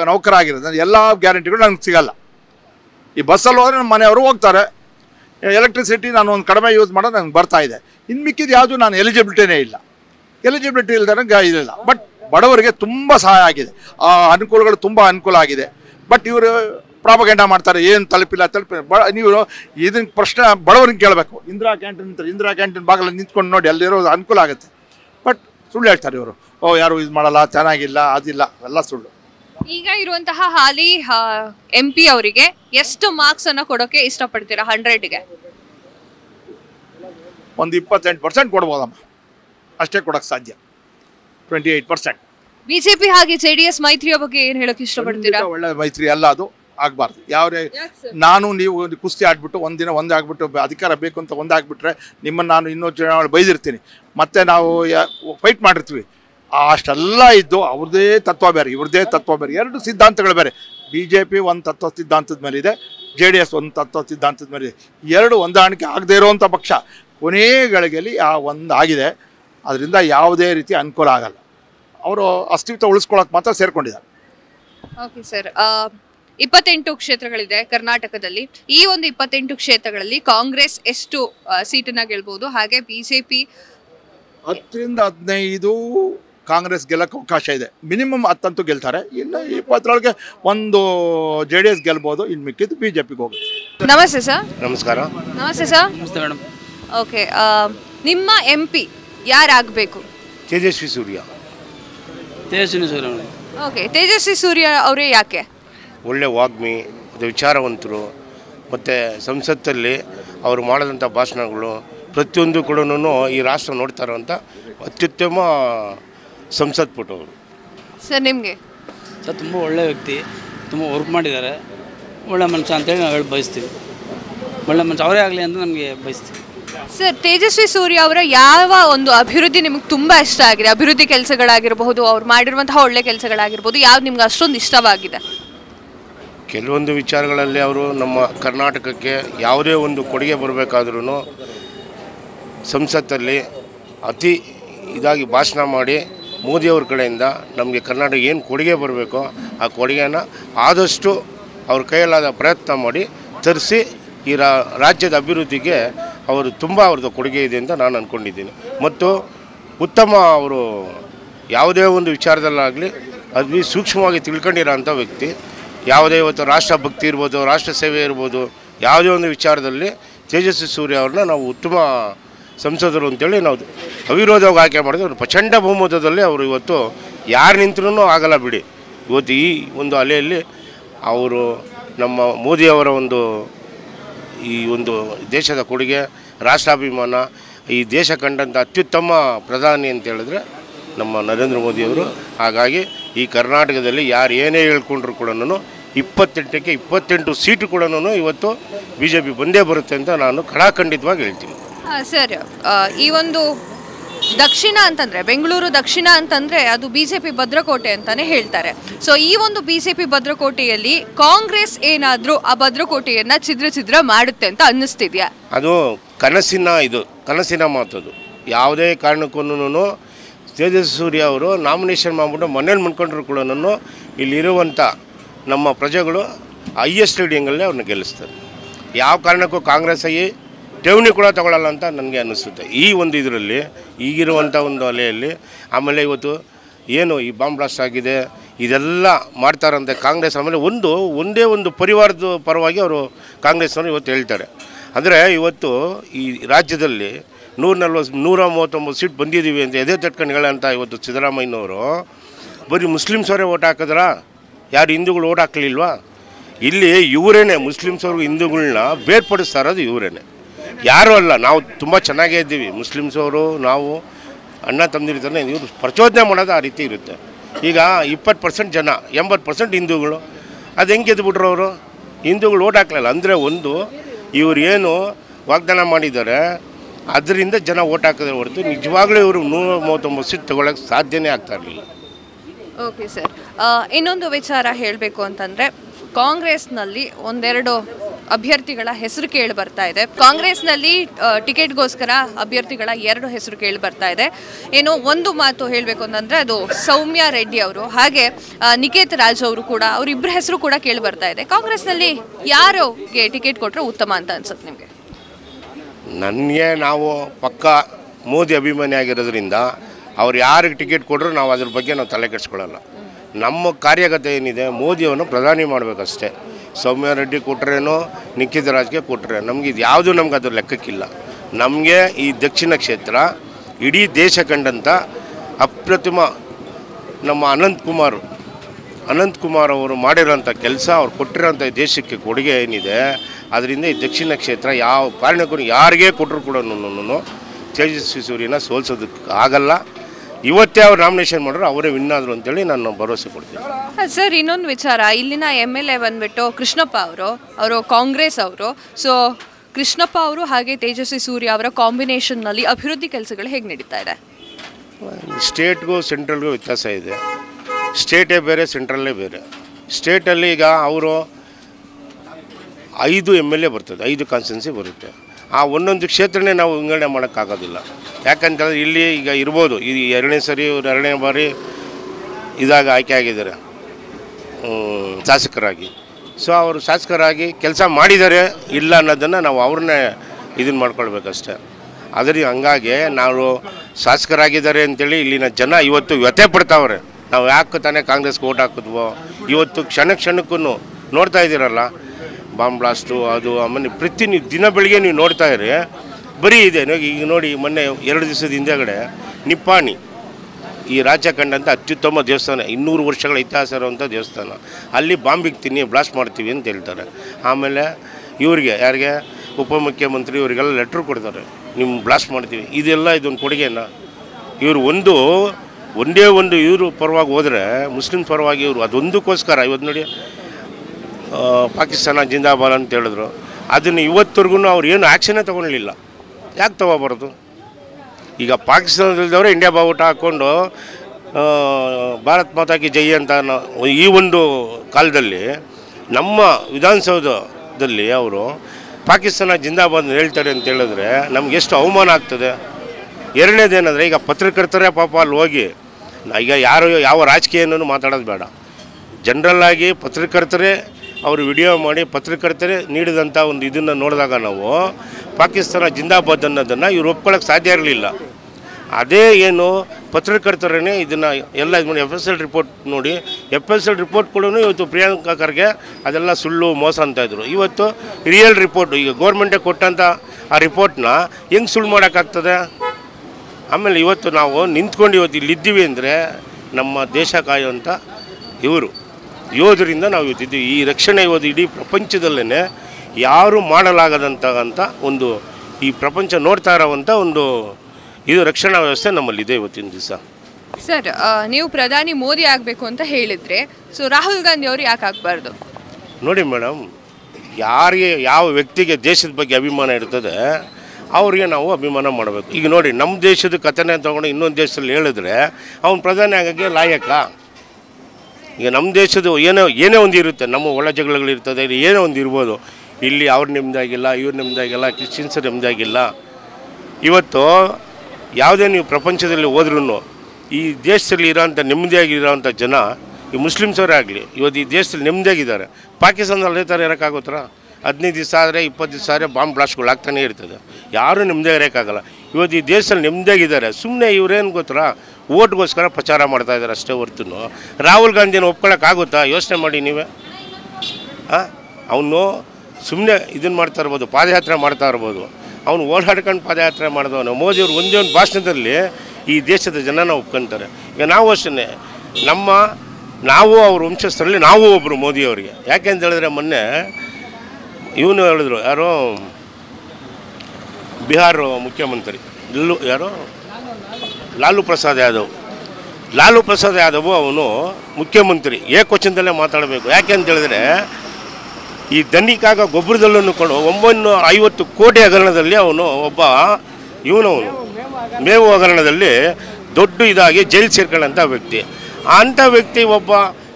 ನೌಕರಾಗಿರೋದು ಎಲ್ಲ ಗ್ಯಾರಂಟಿಗಳು ನನಗೆ ಸಿಗಲ್ಲ. ಈ ಬಸ್ಸಲ್ಲಿ ಹೋದರೆ ನಮ್ಮ ಮನೆಯವರು ಹೋಗ್ತಾರೆ. ಎಲೆಕ್ಟ್ರಿಸಿಟಿ ನಾನು ಒಂದು ಕಡಿಮೆ ಯೂಸ್ ಮಾಡೋದು ನನಗೆ ಬರ್ತಾ ಇದೆ. ಇನ್ನು ಮಿಕ್ಕಿದ್ದು ಯಾವುದು ನಾನು ಎಲಿಜಿಬಿಲಿಟಿನೇ ಇಲ್ಲ. ಎಲಿಜಿಬಿಲಿಟಿ ಇಲ್ದೇ ಇಲ್ಲ ಬಟ್ ಬಡವರಿಗೆ ತುಂಬ ಸಹಾಯ ಆಗಿದೆ. ಆ ಅನುಕೂಲಗಳು ತುಂಬ ಅನುಕೂಲ ಆಗಿದೆ. ಬಟ್ ಇವರು ಪ್ರಾಪಗೆಂಡ ಮಾಡ್ತಾರೆ. ಏನು ತಲುಪಿಲ್ಲ ತಲುಪಿಲ್ಲ. ಬ, ನೀವು ಇದನ್ನ ಪ್ರಶ್ನೆ ಬಡವರಿಗೆ ಕೇಳಬೇಕು. ಇಂದಿರಾ ಕ್ಯಾಂಟೀನ್ ಇಂದಿರಾ ಕ್ಯಾಂಟೀನ್ ಬಾಗಿಲಲ್ಲಿ ನಿಂತ್ಕೊಂಡು ನೋಡಿ ಅಲ್ಲಿರೋ ಅನುಕೂಲ ಆಗುತ್ತೆ. ಬಟ್ ಸುಳ್ಳು ಹೇಳ್ತಾರೆ ಇವರು. ಓ ಯಾರು ಇದು ಮಾಡಲ್ಲ ಚೆನ್ನಾಗಿಲ್ಲ ಅದಿಲ್ಲ ಎಲ್ಲ ಸುಳ್ಳು. ಈಗ ಇರುವಂತಹ ಹಾಲಿ ಎಂ ಪಿ ಅವರಿಗೆ ಎಷ್ಟು ಮಾರ್ಕ್ಸ್ ಅನ್ನ ಕೊಡೋಕೆ ಇಷ್ಟಪಡ್ತೀರಾ ಹಂಡ್ರೆಡ್ಗೆ ಒಂದು ಇಪ್ಪತ್ತೆಂಟು ಪರ್ಸೆಂಟ್ ಕೊಡ್ಬೋದಮ್ಮ. ಅಷ್ಟೇ ಕೊಡೋಕ್ಕೆ ಸಾಧ್ಯ. ಟ್ವೆಂಟಿ ಏಯ್ಟ್ ಪರ್ಸೆಂಟ್ ಬಿಜೆಪಿ ಹಾಗೆ ಎಸ್ ಮೈತ್ರಿಯ ಬಗ್ಗೆ ಏನು ಹೇಳೋಕೆ ಇಷ್ಟಪಡ್ತೀರಾ? ಒಳ್ಳೆ ಮೈತ್ರಿ ಅಲ್ಲ ಅದು ಆಗಬಾರ್ದು. ಯಾವುದೇ ನಾನು ನೀವು ಒಂದು ಕುಸ್ತಿ ಆಡ್ಬಿಟ್ಟು ಒಂದಿನ ಒಂದೇ ಆಗ್ಬಿಟ್ಟು ಅಧಿಕಾರ ಬೇಕು ಅಂತ ಒಂದಾಗ್ಬಿಟ್ರೆ ನಿಮ್ಮನ್ನು ನಾನು ಇನ್ನೊಂದು ಚುನಾವಣೆ ಬೈದಿರ್ತೀನಿ. ಮತ್ತೆ ನಾವು ಫೈಟ್ ಮಾಡಿರ್ತೀವಿ. ಅಷ್ಟೆಲ್ಲ ಇದ್ದು ಅವ್ರದ್ದೇ ತತ್ವ ಬೇರೆ ಇವ್ರದ್ದೇ ತತ್ವ ಬೇರೆ ಎರಡು ಸಿದ್ಧಾಂತಗಳು ಬೇರೆ. ಬಿ ಜೆ ಪಿ ಒಂದು ತತ್ವ ಸಿದ್ಧಾಂತದ ಮೇಲೆ ಇದೆ ಜೆ ಡಿ ಎಸ್ ಒಂದು ತತ್ವ ಸಿದ್ಧಾಂತದ ಮೇಲೆ ಇದೆ. ಎರಡು ಹೊಂದಾಣಿಕೆ ಆಗದೇ ಇರೋವಂಥ ಪಕ್ಷ ಕೊನೇ ಗಳಿಗೆಯಲ್ಲಿ ಆ ಒಂದು ಆಗಿದೆ. ಅದರಿಂದ ಯಾವುದೇ ರೀತಿ ಅನುಕೂಲ ಆಗಲ್ಲ. ಅವರು ಅಸ್ತಿತ್ವ ಉಳಿಸ್ಕೊಳ್ಳೋಕೆ ಮಾತ್ರ ಸೇರ್ಕೊಂಡಿದ್ದಾರೆ. ಓಕೆ ಸರ್ ಇಪ್ಪತ್ತೆಂಟು ಕ್ಷೇತ್ರಗಳಿದೆ ಕರ್ನಾಟಕದಲ್ಲಿ. ಈ ಒಂದು ಇಪ್ಪತ್ತೆಂಟು ಕ್ಷೇತ್ರಗಳಲ್ಲಿ ಕಾಂಗ್ರೆಸ್ ಎಷ್ಟು ಸೀಟನ್ನ ಗೆಲ್ಬಹುದು ಹಾಗೆ ಬಿಜೆಪಿ ಹತ್ತರಿಂದ ಹದಿನೈದು ಕಾಂಗ್ರೆಸ್ ಗೆಲ್ಲಕ್ಕೆ ಅವಕಾಶ ಇದೆ. ಮಿನಿಮಮ್ ಹತ್ತಂತೂ ಗೆಲ್ತಾರೆ. ಇನ್ನು ಇಪ್ಪತ್ತರೊಳಗೆ ಒಂದು ಜೆ ಡಿ ಎಸ್ ಗೆಲ್ಬೋದು ಇನ್ನು ಮಿಕ್ಕಿದ್ದು ಬಿ ಜೆ ಪಿಗೆ ಹೋಗುತ್ತೆ ನಮಸ್ತೆ ಸರ್. ನಮಸ್ಕಾರ. ನಮಸ್ತೆ ಸರ್. ನಮಸ್ತೆ ಮೇಡಮ್. ಓಕೆ ನಿಮ್ಮ ಎಂ ಪಿ ಯಾರಾಗಬೇಕು? ತೇಜಸ್ವಿ ಸೂರ್ಯ. ತೇಜಸ್ವಿ ಸೂರ್ಯ ಓಕೆ ತೇಜಸ್ವಿ ಸೂರ್ಯ ಅವರೇ ಯಾಕೆ? ಒಳ್ಳೆ ವಾಗ್ಮಿ ಮತ್ತು ವಿಚಾರವಂತರು ಮತ್ತು ಸಂಸತ್ತಲ್ಲಿ ಅವರು ಮಾಡಿದಂಥ ಭಾಷಣಗಳು ಪ್ರತಿಯೊಂದು ಕೂಡ ಈ ರಾಷ್ಟ್ರ ನೋಡ್ತಾರೋ ಅಂತ ಅತ್ಯುತ್ತಮ ಸಂಸತ್ ಪುಟ ಅವರು ಸರ್ ನಿಮಗೆ? ಸರ್ ತುಂಬ ಒಳ್ಳೆ ವ್ಯಕ್ತಿ ತುಂಬ ವರ್ಕ್ ಮಾಡಿದ್ದಾರೆ. ಒಳ್ಳೆ ಮನುಷ್ಯ ಅಂತೇಳಿ ನಾವು ಹೇಳಿ ಬಯಸ್ತೀವಿ. ಒಳ್ಳೆ ಮನುಷ್ಯ ಅವರೇ ಆಗಲಿ ಅಂತ ನಮಗೆ ಬಯಸ್ತೀವಿ. ಸರ್ ತೇಜಸ್ವಿ ಸೂರ್ಯ ಅವರ ಯಾವ ಒಂದು ಅಭಿವೃದ್ಧಿ ನಿಮಗೆ ತುಂಬ ಇಷ್ಟ ಆಗಿದೆ? ಅಭಿವೃದ್ಧಿ ಕೆಲಸಗಳಾಗಿರಬಹುದು ಅವ್ರು ಮಾಡಿರುವಂತಹ ಒಳ್ಳೆ ಕೆಲಸಗಳಾಗಿರ್ಬೋದು ಯಾವ್ದು ನಿಮ್ಗೆ ಅಷ್ಟೊಂದು ಇಷ್ಟವಾಗಿದೆ? ಕೆಲವೊಂದು ವಿಚಾರಗಳಲ್ಲಿ ಅವರು ನಮ್ಮ ಕರ್ನಾಟಕಕ್ಕೆ ಯಾವುದೇ ಒಂದು ಕೊಡುಗೆ ಬರಬೇಕಾದ್ರೂ ಸಂಸತ್ತಲ್ಲಿ ಅತಿ ಇದಾಗಿ ಭಾಷಣ ಮಾಡಿ ಮೋದಿಯವ್ರ ಕಡೆಯಿಂದ ನಮಗೆ ಕರ್ನಾಟಕ ಏನು ಕೊಡುಗೆ ಬರಬೇಕೋ ಆ ಕೊಡುಗೆನ ಆದಷ್ಟು ಅವ್ರ ಕೈಯಲ್ಲಾದ ಪ್ರಯತ್ನ ಮಾಡಿ ತರಿಸಿ ಈ ರಾಜ್ಯದ ಅಭಿವೃದ್ಧಿಗೆ ಅವರು ತುಂಬ ಅವ್ರದ್ದು ಕೊಡುಗೆ ಇದೆ ಅಂತ ನಾನು ಅಂದ್ಕೊಂಡಿದ್ದೀನಿ ಮತ್ತು ಉತ್ತಮ ಅವರು ಯಾವುದೇ ಒಂದು ವಿಚಾರದಲ್ಲಾಗಲಿ ಅದು ಸೂಕ್ಷ್ಮವಾಗಿ ತಿಳ್ಕೊಂಡಿರೋ ಅಂಥ ವ್ಯಕ್ತಿ, ಯಾವುದೇ ಇವತ್ತು ರಾಷ್ಟ್ರ ಭಕ್ತಿ ಇರ್ಬೋದು ರಾಷ್ಟ್ರ ಸೇವೆ ಇರ್ಬೋದು, ಯಾವುದೇ ಒಂದು ವಿಚಾರದಲ್ಲಿ ತೇಜಸ್ವಿ ಸೂರ್ಯ ಅವ್ರನ್ನ ನಾವು ಉತ್ತಮ ಸಂಸದರು ಅಂತೇಳಿ ನಾವು ಅವಿರೋಧವಾಗಿ ಆಯ್ಕೆ ಮಾಡಿದ್ರೆ ಅವರು ಪ್ರಚಂಡ ಬಹುಮತದಲ್ಲಿ ಅವರು ಇವತ್ತು ಯಾರು ನಿಂತರೂ ಆಗಲ್ಲ ಬಿಡಿ. ಇವತ್ತು ಈ ಒಂದು ಅಲೆಯಲ್ಲಿ ಅವರು ನಮ್ಮ ಮೋದಿಯವರ ಒಂದು ಈ ಒಂದು ದೇಶದ ಕೊಡುಗೆ, ರಾಷ್ಟ್ರಾಭಿಮಾನ, ಈ ದೇಶ ಕಂಡಂಥ ಅತ್ಯುತ್ತಮ ಪ್ರಧಾನಿ ಅಂತ ಹೇಳಿದ್ರೆ ನಮ್ಮ ನರೇಂದ್ರ ಮೋದಿಯವರು ಹಾಗಾಗಿ ಈ ಕರ್ನಾಟಕದಲ್ಲಿ ಯಾರು ಏನೇ ಹೇಳ್ಕೊಂಡ್ರು ಕೂಡ ಇಪ್ಪತ್ತೆಂಟಕ್ಕೆ ಇಪ್ಪತ್ತೆಂಟು ಸೀಟು ಕೂಡ ಇವತ್ತು ಬಿ ಜೆ ಪಿ ಬಂದೇ ಬರುತ್ತೆ ಅಂತ ನಾನು ಖಡಾಖಂಡಿತವಾಗಿ ಹೇಳ್ತೀನಿ. ಸರ್ ಈ ಒಂದು ದಕ್ಷಿಣ ಅಂತಂದ್ರೆ, ಬೆಂಗಳೂರು ದಕ್ಷಿಣ ಅಂತಂದ್ರೆ ಅದು ಬಿಜೆಪಿ ಭದ್ರಕೋಟೆ ಅಂತಾನೆ ಹೇಳ್ತಾರೆ. ಸೊ ಈ ಒಂದು ಬಿಜೆಪಿ ಭದ್ರಕೋಟೆಯಲ್ಲಿ ಕಾಂಗ್ರೆಸ್ ಏನಾದ್ರೂ ಆ ಭದ್ರಕೋಟೆಯನ್ನ ಛಿದ್ರ ಛಿದ್ರ ಮಾಡುತ್ತೆ ಅಂತ ಅನ್ನಿಸ್ತಿದ್ಯಾ? ಅದು ಕನಸಿನ ಇದು, ಕನಸಿನ ಮಾತದು. ಯಾವುದೇ ಕಾರಣಕ್ಕೂ ತೇಜಸ್ವಿ ಸೂರ್ಯ ಅವರು ನಾಮಿನೇಷನ್ ಮಾಡಿಬಿಟ್ಟು ಮನೇಲಿ ಮುಂದ್ಕೊಂಡ್ರು ಕೂಡ ಇಲ್ಲಿರುವಂಥ ನಮ್ಮ ಪ್ರಜೆಗಳು ಹೈಯೆಸ್ಟ್ ರೀಡಿಂಗಲ್ಲೇ ಅವ್ರನ್ನ ಗೆಲ್ಲಿಸ್ತಾರೆ. ಯಾವ ಕಾರಣಕ್ಕೂ ಕಾಂಗ್ರೆಸ್ ಆಗಿ ಠೇವಣಿ ಕೂಡ ತಗೊಳ್ಳಲ್ಲ ಅಂತ ನನಗೆ ಅನ್ನಿಸುತ್ತೆ ಈ ಒಂದು ಇದರಲ್ಲಿ ಈಗಿರುವಂಥ ಒಂದು ಅಲೆಯಲ್ಲಿ, ಆಮೇಲೆ ಇವತ್ತು ಏನು ಈ ಬಾಂಬ್ ಬ್ಲಾಸ್ಟ್ ಆಗಿದೆ, ಇದೆಲ್ಲ ಮಾಡ್ತಾರಂತೆ ಕಾಂಗ್ರೆಸ್ ಆಮೇಲೆ ಒಂದು, ಒಂದೇ ಒಂದು ಪರಿವಾರದ ಪರವಾಗಿ ಅವರು ಕಾಂಗ್ರೆಸ್ನವರು ಇವತ್ತು ಹೇಳ್ತಾರೆ. ಅಂದರೆ ಇವತ್ತು ಈ ರಾಜ್ಯದಲ್ಲಿ ನೂರ ನಲ್ವತ್ತು, ನೂರ ಮೂವತ್ತೊಂಬತ್ತು ಸೀಟ್ ಬಂದಿದ್ದೀವಿ ಅಂತ ಎದೆ ತಟ್ಕೊಂಡು ಹೇಳಂತ ಇವತ್ತು ಸಿದ್ದರಾಮಯ್ಯನವರು, ಬರೀ ಮುಸ್ಲಿಮ್ಸವರೇ ಓಟ್ ಹಾಕಿದ್ರಾ? ಯಾರು ಹಿಂದೂಗಳು ಓಟ್ ಹಾಕ್ಲಿಲ್ವಾ? ಇಲ್ಲಿ ಇವರೇನೆ ಮುಸ್ಲಿಮ್ಸವ್ರಿಗೆ ಹಿಂದೂಗಳನ್ನ ಬೇರ್ಪಡಿಸ್ತಾ ಇರೋದು ಇವರೇನೆ. ಯಾರೂ ಅಲ್ಲ, ನಾವು ತುಂಬ ಚೆನ್ನಾಗೇ ಇದ್ದೀವಿ. ಮುಸ್ಲಿಮ್ಸ್ ಅವರು, ನಾವು, ಅಣ್ಣ ತಮ್ಮದಿರ್ತಾನೆ ಇವರು ಪ್ರಚೋದನೆ ಮಾಡೋದು ಆ ರೀತಿ ಇರುತ್ತೆ. ಈಗ ಇಪ್ಪತ್ತು ಪರ್ಸೆಂಟ್ ಜನ, ಎಂಬತ್ತು ಪರ್ಸೆಂಟ್ ಹಿಂದೂಗಳು. ಅದು ಹೆಂಗೆ ಗೆದ್ದುಬಿಟ್ರು ಅವರು? ಹಿಂದೂಗಳು ಓಟ್ ಹಾಕ್ಲಿಲ್ಲ. ಅಂದರೆ ಒಂದು, ಇವರು ಏನು ವಾಗ್ದಾನ ಮಾಡಿದ್ದಾರೆ, ಅದರಿಂದ ಜನ ಓಟ್ ಹಾಕಿದ್ರೆ ಹೊರತು ನಿಜವಾಗ್ಲೂ ಇವರು ನೂರ ಮೂವತ್ತೊಂಬತ್ತು ಸೀಟ್ ತೊಗೊಳಕ್ಕೆ ಸಾಧ್ಯನೇ ಆಗ್ತಾ ಇರಲಿಲ್ಲ. ಓಕೆ ಸರ್ ಇನ್ನೊಂದು ವಿಚಾರ ಹೇಳಬೇಕು ಅಂತಂದರೆ ಕಾಂಗ್ರೆಸ್ನಲ್ಲಿ ಒಂದೆರಡು ಅಭ್ಯರ್ಥಿಗಳ ಹೆಸರು ಕೇಳಿ ಬರ್ತಾ ಇದೆ. ಕಾಂಗ್ರೆಸ್ನಲ್ಲಿ ಟಿಕೆಟ್ಗೋಸ್ಕರ ಅಭ್ಯರ್ಥಿಗಳ ಎರಡು ಹೆಸರು ಕೇಳಿ ಬರ್ತಾ ಇದೆ. ಏನು ಒಂದು ಮಾತು ಹೇಳಬೇಕು ಅಂತಂದರೆ ಅದು ಸೌಮ್ಯ ರೆಡ್ಡಿ ಅವರು, ಹಾಗೆ ನಿಕೇತ್ ರಾಜ್ ಅವರು ಕೂಡ ಅವರಿಬ್ಬರ ಹೆಸರು ಕೂಡ ಕೇಳಿ ಬರ್ತಾ ಇದೆ. ಕಾಂಗ್ರೆಸ್ನಲ್ಲಿ ಯಾರಿಗೆ ಟಿಕೆಟ್ ಕೊಟ್ಟರೆ ಉತ್ತಮ ಅಂತ ಅನ್ಸುತ್ತೆ ನಿಮಗೆ? ನನಗೆ ನಾವು ಪಕ್ಕ ಮೋದಿ ಅಭಿಮಾನಿ ಆಗಿರೋದ್ರಿಂದ ಅವ್ರು ಯಾರಿಗೆ ಟಿಕೆಟ್ ಕೊಟ್ಟರು ನಾವು ಅದ್ರ ಬಗ್ಗೆ ನಾವು ತಲೆ ಕೆಡಿಸ್ಕೊಳ್ಳಲ್ಲ. ನಮ್ಮ ಕಾರ್ಯಗತ ಏನಿದೆ ಮೋದಿಯನ್ನು ಪ್ರಧಾನಿ ಮಾಡಬೇಕಷ್ಟೇ. ಸೌಮ್ಯ ರೆಡ್ಡಿ ಕೊಟ್ರೇನೋ ನಿಖಿತ್ ರಾಜ್ಗೆ ಕೊಟ್ಟರೆ ನಮ್ಗೆ ಇದು ಯಾವುದು ನಮ್ಗೆ ಅದ್ರ ಲೆಕ್ಕಕ್ಕಿಲ್ಲ. ನಮಗೆ ಈ ದಕ್ಷಿಣ ಕ್ಷೇತ್ರ, ಇಡೀ ದೇಶ ಕಂಡಂಥ ಅಪ್ರತಿಮ ನಮ್ಮ ಅನಂತಕುಮಾರ್ ಅನಂತಕುಮಾರ್ ಅನಂತ್ ಕುಮಾರ್ ಅವರು ಮಾಡಿರೋಂಥ ಕೆಲಸ, ಅವ್ರು ಕೊಟ್ಟಿರೋಂಥ ದೇಶಕ್ಕೆ ಕೊಡುಗೆ ಏನಿದೆ, ಅದರಿಂದ ಈ ದಕ್ಷಿಣ ಕ್ಷೇತ್ರ ಯಾವ ಕಾರಣಕ್ಕೂ ಯಾರಿಗೇ ಕೊಟ್ಟರು ಕೂಡ ತೇಜಸ್ವಿ ಸೂರ್ಯನ ಸೋಲ್ಸೋದಕ್ಕೆ ಆಗಲ್ಲ ಇವತ್ತೇ ಅವ್ರು ನಾಮಿನೇಷನ್ ಮಾಡಿದ್ರು ಅವರೇ ವಿನ್ ಆದರು ಅಂತೇಳಿ ನಾನು ಭರವಸೆ ಕೊಡ್ತೀನಿ. ಸರ್ ಇನ್ನೊಂದು ವಿಚಾರ. ಇಲ್ಲಿನ ಎಂ ಎಲ್ ಎ ಬಂದ್ಬಿಟ್ಟು ಕೃಷ್ಣಪ್ಪ ಅವರು ಅವರು ಕಾಂಗ್ರೆಸ್ ಅವರು. ಸೊ ಕೃಷ್ಣಪ್ಪ ಅವರು ಹಾಗೆ ತೇಜಸ್ವಿ ಸೂರ್ಯ ಅವರ ಕಾಂಬಿನೇಷನ್ನಲ್ಲಿ ಅಭಿವೃದ್ಧಿ ಕೆಲಸಗಳು ಹೇಗೆ ನಡೀತಾ ಇದೆ? ಸ್ಟೇಟ್ಗೂ ಸೆಂಟ್ರಲ್ಗೂ ವ್ಯತ್ಯಾಸ ಇದೆ. ಸ್ಟೇಟೇ ಬೇರೆ ಸೆಂಟ್ರಲ್ಲೇ ಬೇರೆ. ಸ್ಟೇಟಲ್ಲಿ ಈಗ ಅವರು ಐದು ಎಂ ಎಲ್ ಎ ಬರ್ತದೆ ಐದು ಕಾನ್ಸ್ಟೆನ್ಸಿ ಬರುತ್ತೆ. ಆ ಒಂದೊಂದು ಕ್ಷೇತ್ರನೇ ನಾವು ವಿಂಗಡಣೆ ಮಾಡೋಕ್ಕಾಗೋದಿಲ್ಲ. ಯಾಕಂತಂದರೆ ಇಲ್ಲಿ ಈಗ ಇರ್ಬೋದು, ಈ ಎರಡನೇ ಸರಿ, ಎರಡನೇ ಬಾರಿ ಇದಾಗ ಆಯ್ಕೆ ಆಗಿದ್ದಾರೆ ಶಾಸಕರಾಗಿ. ಸೊ ಅವರು ಶಾಸಕರಾಗಿ ಕೆಲಸ ಮಾಡಿದ್ದಾರೆ ಇಲ್ಲ ಅನ್ನೋದನ್ನು ನಾವು ಅವ್ರನ್ನೇ ಇದನ್ನು ಮಾಡ್ಕೊಳ್ಬೇಕಷ್ಟೆ. ಆದರೆ ಹಂಗಾಗಿ ನಾವು ಶಾಸಕರಾಗಿದ್ದಾರೆ ಅಂತೇಳಿ ಇಲ್ಲಿನ ಜನ ಇವತ್ತು ವ್ಯಥೆ ಪಡ್ತಾವ್ರೆ. ನಾವು ಯಾಕೆ ತಾನೇ ಕಾಂಗ್ರೆಸ್ಗೆ ಓಟ್ ಹಾಕಿದ್ವೋ? ಇವತ್ತು ಕ್ಷಣ ಕ್ಷಣಕ್ಕೂ ನೋಡ್ತಾ ಇದ್ದೀರಲ್ಲ ಬಾಂಬ್ ಬ್ಲಾಸ್ಟು, ಅದು ಆಮೇಲೆ ಪ್ರತಿ ನೀವು ದಿನ ಬೆಳಿಗ್ಗೆ ನೀವು ನೋಡ್ತಾ ಇರಿ. ಬರೀ ಇದೆ ಈಗ ನೋಡಿ ಮೊನ್ನೆ ಎರಡು ದಿವಸದ ಹಿಂದೆಗಡೆ ನಿಪ್ಪಾಣಿ, ಈ ರಾಜ್ಯ ಕಂಡಂಥ ಅತ್ಯುತ್ತಮ ದೇವಸ್ಥಾನ, ಇನ್ನೂರು ವರ್ಷಗಳ ಇತಿಹಾಸ ಇರುವಂಥ ದೇವಸ್ಥಾನ. ಅಲ್ಲಿ ಬಾಂಬ್ ಇಕ್ತೀನಿ, ಬ್ಲಾಸ್ಟ್ ಮಾಡ್ತೀವಿ ಅಂತ ಹೇಳ್ತಾರೆ. ಆಮೇಲೆ ಇವರಿಗೆ, ಯಾರಿಗೆ? ಉಪಮುಖ್ಯಮಂತ್ರಿ ಇವರಿಗೆಲ್ಲ ಲೆಟ್ರ್ ಕೊಡ್ತಾರೆ. ನಿಮ್ಮ ಬ್ಲಾಸ್ಟ್ ಮಾಡ್ತೀವಿ. ಇದೆಲ್ಲ ಇದೊಂದು ಕೊಡುಗೆನ. ಇವರು ಒಂದು, ಒಂದೇ ಒಂದು ಇವರು ಪರವಾಗಿ ಹೋದರೆ, ಮುಸ್ಲಿಂ ಪರವಾಗಿ ಇವರು ಅದೊಂದಕ್ಕೋಸ್ಕರ. ಇವತ್ತು ನೋಡಿ ಪಾಕಿಸ್ತಾನ ಜಿಂದಾಬಾದ್ ಅಂತ ಹೇಳಿದ್ರು. ಅದನ್ನು ಇವತ್ತರೆಗೂ ಅವ್ರು ಏನು ಆ್ಯಕ್ಷನೇ ತೊಗೊಳ್ಲಿಲ್ಲ ಯಾಕೆ ತೊಗೋಬಾರ್ದು? ಈಗ ಪಾಕಿಸ್ತಾನದಲ್ಲಿದ್ದವರು ಇಂಡಿಯಾ ಬಾವುಟ ಹಾಕ್ಕೊಂಡು ಭಾರತ್ ಮಾತಾಕಿ ಜೈ ಅಂತ ಈ ಒಂದು ಕಾಲದಲ್ಲಿ, ನಮ್ಮ ವಿಧಾನಸೌಧದಲ್ಲಿ ಅವರು ಪಾಕಿಸ್ತಾನ ಜಿಂದಾಬಾದ್ ಹೇಳ್ತಾರೆ ಅಂತ ಹೇಳಿದ್ರೆ ನಮ್ಗೆ ಎಷ್ಟು ಅವಮಾನ ಆಗ್ತದೆ. ಎರಡನೇದೇನೆಂದರೆ ಈಗ ಪತ್ರಕರ್ತರೇ ಪಾಪ ಅಲ್ಲಿ ಹೋಗಿ ಈಗ ಯಾರು, ಯಾವ ರಾಜಕೀಯನೂ ಮಾತಾಡೋದು ಬೇಡ. ಜನರಲ್ಲಾಗಿ ಪತ್ರಕರ್ತರೇ ಅವರು ವಿಡಿಯೋ ಮಾಡಿ ಪತ್ರಕರ್ತರೇ ನೀಡಿದಂಥ ಒಂದು ಇದನ್ನು ನೋಡಿದಾಗ ನಾವು ಪಾಕಿಸ್ತಾನ ಜಿಂದಾಬಾದ್ ಅನ್ನೋದನ್ನು ಇವ್ರು ಒಪ್ಕೊಳ್ಳೋಕೆ ಸಾಧ್ಯ ಇರಲಿಲ್ಲ. ಅದೇ ಏನು ಪತ್ರಕರ್ತರೇ ಇದನ್ನು ಎಲ್ಲ ಇದು ಮಾಡಿ ಎಫ್ ಎಸ್ ಎಲ್ ರಿಪೋರ್ಟ್ ನೋಡಿ ಎಫ್ ಎಸ್ ಎಲ್ ರಿಪೋರ್ಟ್ ಕೂಡ ಇವತ್ತು ಪ್ರಿಯಾಂಕಾ ಖರ್ಗೆ ಅದೆಲ್ಲ ಸುಳ್ಳು, ಮೋಸ ಅಂತ ಇದ್ರು. ಇವತ್ತು ರಿಯಲ್ ರಿಪೋರ್ಟ್ ಈಗ ಗೌರ್ಮೆಂಟೇ ಕೊಟ್ಟಂಥ ಆ ರಿಪೋರ್ಟ್ನ ಹೆಂಗೆ ಸುಳ್ಳು ಮಾಡೋಕ್ಕಾಗ್ತದೆ ಆಮೇಲೆ ಇವತ್ತು ನಾವು ನಿಂತ್ಕೊಂಡು ಇವತ್ತು ಇಲ್ಲಿದ್ದೀವಿ ಅಂದರೆ ನಮ್ಮ ದೇಶ ಕಾಯುವಂಥ ಇವರು. ಯೋಧರಿಂದ ನಾವು ಇವತ್ತಿದ್ದೀವಿ ಈ ರಕ್ಷಣೆ ಯೋಧ ಇಡೀ ಪ್ರಪಂಚದಲ್ಲೇ ಯಾರು ಮಾಡಲಾಗದಂಥ ಅಂತ ಒಂದು ಈ ಪ್ರಪಂಚ ನೋಡ್ತಾ ಇರೋವಂಥ ಒಂದು ಇದು ರಕ್ಷಣಾ ವ್ಯವಸ್ಥೆ ನಮ್ಮಲ್ಲಿದೆ ಇವತ್ತಿನ ದಿವಸ. ಸರ್ ನೀವು ಪ್ರಧಾನಿ ಮೋದಿ ಆಗಬೇಕು ಅಂತ ಹೇಳಿದರೆ ಸೊ ರಾಹುಲ್ ಗಾಂಧಿ ಅವರು ಯಾಕೆ ಆಗಬಾರ್ದು? ನೋಡಿ ಮೇಡಮ್ ಯಾರಿಗೆ ಯಾವ ವ್ಯಕ್ತಿಗೆ ದೇಶದ ಬಗ್ಗೆ ಅಭಿಮಾನ ಇರ್ತದೆ ಅವ್ರಿಗೆ ನಾವು ಅಭಿಮಾನ ಮಾಡಬೇಕು. ಈಗ ನೋಡಿ ನಮ್ಮ ದೇಶದ ಕಥನೆ ತೊಗೊಂಡು ಇನ್ನೊಂದು ದೇಶದಲ್ಲಿ ಹೇಳಿದ್ರೆ ಅವ್ನು ಪ್ರಧಾನಿ ಆಗೋಕ್ಕೆ ಲಾಯಕ. ಈಗ ನಮ್ಮ ದೇಶದ ಏನೋ, ಏನೇ ಒಂದು ಇರುತ್ತೆ, ನಮ್ಮ ಒಳ ಜಗಳಗಳಿರ್ತದೆ ಇಲ್ಲಿ ಏನೋ ಒಂದು ಇರ್ಬೋದು. ಇಲ್ಲಿ ಅವ್ರ ನಿಮ್ಮದಾಗಿಲ್ಲ ಇವ್ರು ನಿಮ್ಮದಾಗಿಲ್ಲ ಕ್ರಿಶ್ಚಿಯನ್ಸ್ ನಿಮ್ಮದಾಗಿಲ್ಲ ಇವತ್ತು ಯಾವುದೇ ನೀವು ಪ್ರಪಂಚದಲ್ಲಿ ಹೋದ್ರೂ ಈ ದೇಶದಲ್ಲಿ ಇರೋಂಥ ನೆಮ್ಮದಿಯಾಗಿರೋಂಥ ಜನ, ಈ ಮುಸ್ಲಿಮ್ಸವರೇ ಆಗಲಿ, ಇವತ್ತು ಈ ದೇಶದಲ್ಲಿ ನೆಮ್ಮದಿಯಾಗಿದ್ದಾರೆ. ಪಾಕಿಸ್ತಾನದಲ್ಲಿ ಅದೇ ಥರ ಇರೋಕ್ಕಾಗುತ್ತರ ಹದಿನೈದು ದಿವಸ ಆದರೆ, ಇಪ್ಪತ್ತು ದಿವಸ ಆದರೆ ಬಾಂಬ್ ಬ್ಲಾಸ್ಟ್ಗಳು ಆಗ್ತಾನೆ ಇರ್ತದೆ. ಯಾರೂ ನೆಮ್ಮದಿಯಾಗಿ ಇರೋಕ್ಕಾಗಲ್ಲ ಇವತ್ತು ಈ ದೇಶದಲ್ಲಿ ನೆಮ್ಮದಿಯಾಗಿದ್ದಾರೆ. ಸುಮ್ಮನೆ ಇವರೇನು ಗೊತ್ತರ ಓಟ್ಗೋಸ್ಕರ ಪ್ರಚಾರ ಮಾಡ್ತಾ ಇದ್ದಾರೆ ಅಷ್ಟೇ ಹೊರ್ತು ರಾಹುಲ್ ಗಾಂಧಿನ ಒಪ್ಕೊಳ್ಳೋಕ್ಕಾಗುತ್ತಾ ಯೋಚನೆ ಮಾಡಿ ನೀವೇ. ಹಾಂ? ಅವನು ಸುಮ್ಮನೆ ಇದನ್ನು ಮಾಡ್ತಾ ಇರ್ಬೋದು, ಪಾದಯಾತ್ರೆ ಮಾಡ್ತಾ ಇರ್ಬೋದು. ಅವನು ಓಡಾಡ್ಕೊಂಡು ಪಾದಯಾತ್ರೆ ಮಾಡಿದವನು. ಮೋದಿಯವರು ಒಂದೇ ಒಂದು ಭಾಷಣದಲ್ಲಿ ಈ ದೇಶದ ಜನನ ಒಪ್ಕೊಂತಾರೆ. ಈಗ ನಾವು ಅಷ್ಟೇ ನಮ್ಮ, ನಾವು ಅವ್ರ ವಂಶಸ್ಥರಲ್ಲಿ ನಾವು ಒಬ್ಬರು ಮೋದಿಯವರಿಗೆ ಯಾಕೆ ಅಂತ ಹೇಳಿದ್ರೆ ಮೊನ್ನೆ ಇವನು ಹೇಳಿದ್ರು, ಯಾರೋ ಬಿಹಾರ ಮುಖ್ಯಮಂತ್ರಿ. ಇಲ್ಲೂ ಯಾರೋ? ಲಾಲು ಪ್ರಸಾದ್ ಯಾದವ್. ಲಾಲು ಪ್ರಸಾದ್ ಯಾದವ್ ಅವನು ಮುಖ್ಯಮಂತ್ರಿ. ಏಕವಚನದಲ್ಲೇ ಮಾತಾಡಬೇಕು. ಯಾಕೆ ಅಂತ ಹೇಳಿದ್ರೆ, ಈ ದನಿಕಾಗ ಗೊಬ್ಬರದಲ್ಲೂ ಕೊಡು. ಒಂಬೈನೂರ ಐವತ್ತು ಕೋಟಿ ಹಗರಣದಲ್ಲಿ ಅವನು ಒಬ್ಬ ಇವನವನು. ಮೇವು ಹಗರಣದಲ್ಲಿ ದೊಡ್ಡ ಇದಾಗಿ ಜೈಲು ಸೇರ್ಕೊಂಡಂಥ ವ್ಯಕ್ತಿ. ಅಂಥ ವ್ಯಕ್ತಿ ಒಬ್ಬ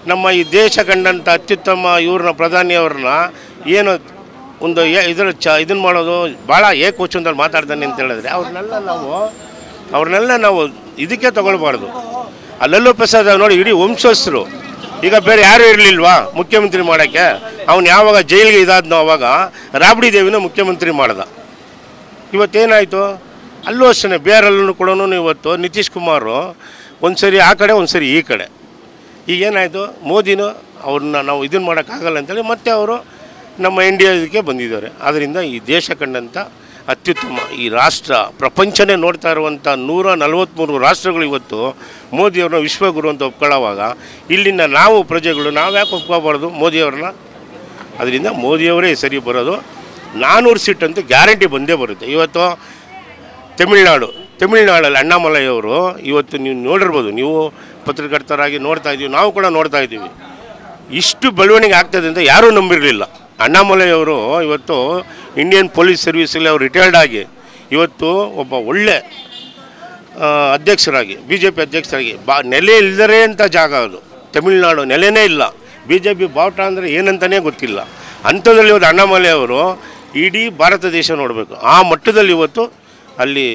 ನಮ್ಮ ಈ ದೇಶ ಕಂಡಂಥ ಅತ್ಯುತ್ತಮ ಇವ್ರನ್ನ ಪ್ರಧಾನಿಯವ್ರನ್ನ ಏನು ಒಂದು ಇದರ ಚ ಇದನ್ನು ಮಾಡೋದು ಭಾಳ ಏಕವಚನದಲ್ಲಿ ಮಾತಾಡ್ತಾನೆ ಅಂತ ಹೇಳಿದ್ರೆ, ಅವ್ರನ್ನೆಲ್ಲ ನಾವು ಅವ್ರನ್ನೆಲ್ಲ ನಾವು ಇದಕ್ಕೆ ತಗೊಳ್ಬಾರ್ದು. ಅಲ್ಲಲ್ಲೂ ಪ್ರಸಾದ್ ನೋಡಿ ಇಡೀ ವಂಶಸ್ಥರು. ಈಗ ಬೇರೆ ಯಾರು ಇರಲಿಲ್ವಾ ಮುಖ್ಯಮಂತ್ರಿ ಮಾಡೋಕ್ಕೆ? ಅವ್ನು ಯಾವಾಗ ಜೈಲಿಗೆ ಇದಾದ್ನೋ ಅವಾಗ ರಾಬಡಿ ದೇವಿನ ಮುಖ್ಯಮಂತ್ರಿ ಮಾಡ್ದ. ಇವತ್ತೇನಾಯಿತು? ಅಲ್ಲೂ ಅಷ್ಟೇ ಬೇರೆಲ್ಲೂ ಕೂಡ ಇವತ್ತು ನಿತೀಶ್ ಕುಮಾರು ಒಂದು ಸರಿ ಆ ಕಡೆ ಒಂದು ಸರಿ ಈ ಕಡೆ. ಈಗೇನಾಯಿತು ಮೋದಿನೂ ಅವ್ರನ್ನ ನಾವು ಇದನ್ನು ಮಾಡೋಕ್ಕಾಗಲ್ಲ ಅಂತೇಳಿ ಮತ್ತೆ ಅವರು ನಮ್ಮ ಇಂಡಿಯಾ ಇದಕ್ಕೆ ಬಂದಿದ್ದಾರೆ. ಆದ್ದರಿಂದ ಈ ದೇಶ ಕಂಡಂಥ ಅತ್ಯುತ್ತಮ. ಈ ರಾಷ್ಟ್ರ ಪ್ರಪಂಚನೇ ನೋಡ್ತಾ ಇರುವಂಥ ನೂರ ನಲವತ್ತ್ಮೂರು ರಾಷ್ಟ್ರಗಳು ಇವತ್ತು ಮೋದಿಯವ್ರನ್ನ ವಿಶ್ವಗುರು ಅಂತ ಒಪ್ಕೊಳ್ಳೋವಾಗ ಇಲ್ಲಿಂದ ನಾವು ಪ್ರಜೆಗಳು ನಾವು ಯಾಕೆ ಒಪ್ಕೋಬಾರ್ದು ಮೋದಿಯವ್ರನ್ನ ಅದರಿಂದ ಮೋದಿಯವರೇ ಸರಿ ಬರೋದು. ನಾನ್ನೂರು ಸೀಟ್ ಅಂತ ಗ್ಯಾರಂಟಿ ಬಂದೇ ಬರುತ್ತೆ. ಇವತ್ತು ತಮಿಳ್ನಾಡು, ತಮಿಳ್ನಾಡಲ್ಲಿ ಅಣ್ಣಾಮಲೈಯವರು ಇವತ್ತು ನೀವು ನೋಡಿರ್ಬೋದು, ನೀವು ಪತ್ರಕರ್ತರಾಗಿ ನೋಡ್ತಾ ಇದ್ದೀವಿ ನಾವು ಕೂಡ ನೋಡ್ತಾ ಇದ್ದೀವಿ ಇಷ್ಟು ಬೆಳವಣಿಗೆ ಆಗ್ತದೆ ಅಂತ ಯಾರೂ ನಂಬಿರಲಿಲ್ಲ. ಅಣ್ಣಾಮಲೈಯವರು ಇವತ್ತು ಇಂಡಿಯನ್ ಪೊಲೀಸ್ ಸರ್ವೀಸಲ್ಲಿ ಅವರು ರಿಟೈರ್ಡ್ ಆಗಿ ಇವತ್ತು ಒಬ್ಬ ಒಳ್ಳೆ ಅಧ್ಯಕ್ಷರಾಗಿ ಬಿ ಜೆ ಪಿ ಅಧ್ಯಕ್ಷರಾಗಿ, ಬಾ, ನೆಲೆ ಇಲ್ಲದರೆ ಅಂತ ಜಾಗ ಅದು. ತಮಿಳುನಾಡು ನೆಲೆನೇ ಇಲ್ಲ. ಬಿ ಜೆ ಪಿ ಬಾವುಟ ಅಂದರೆ ಏನಂತಲೇ ಗೊತ್ತಿಲ್ಲ. ಅಂಥದ್ರಲ್ಲಿ ಇವತ್ತು ಅಣ್ಣಾಮಲೈ ಅವರು ಇಡೀ ಭಾರತ ದೇಶ ನೋಡಬೇಕು. ಆ ಮಟ್ಟದಲ್ಲಿ ಇವತ್ತು ಅಲ್ಲಿ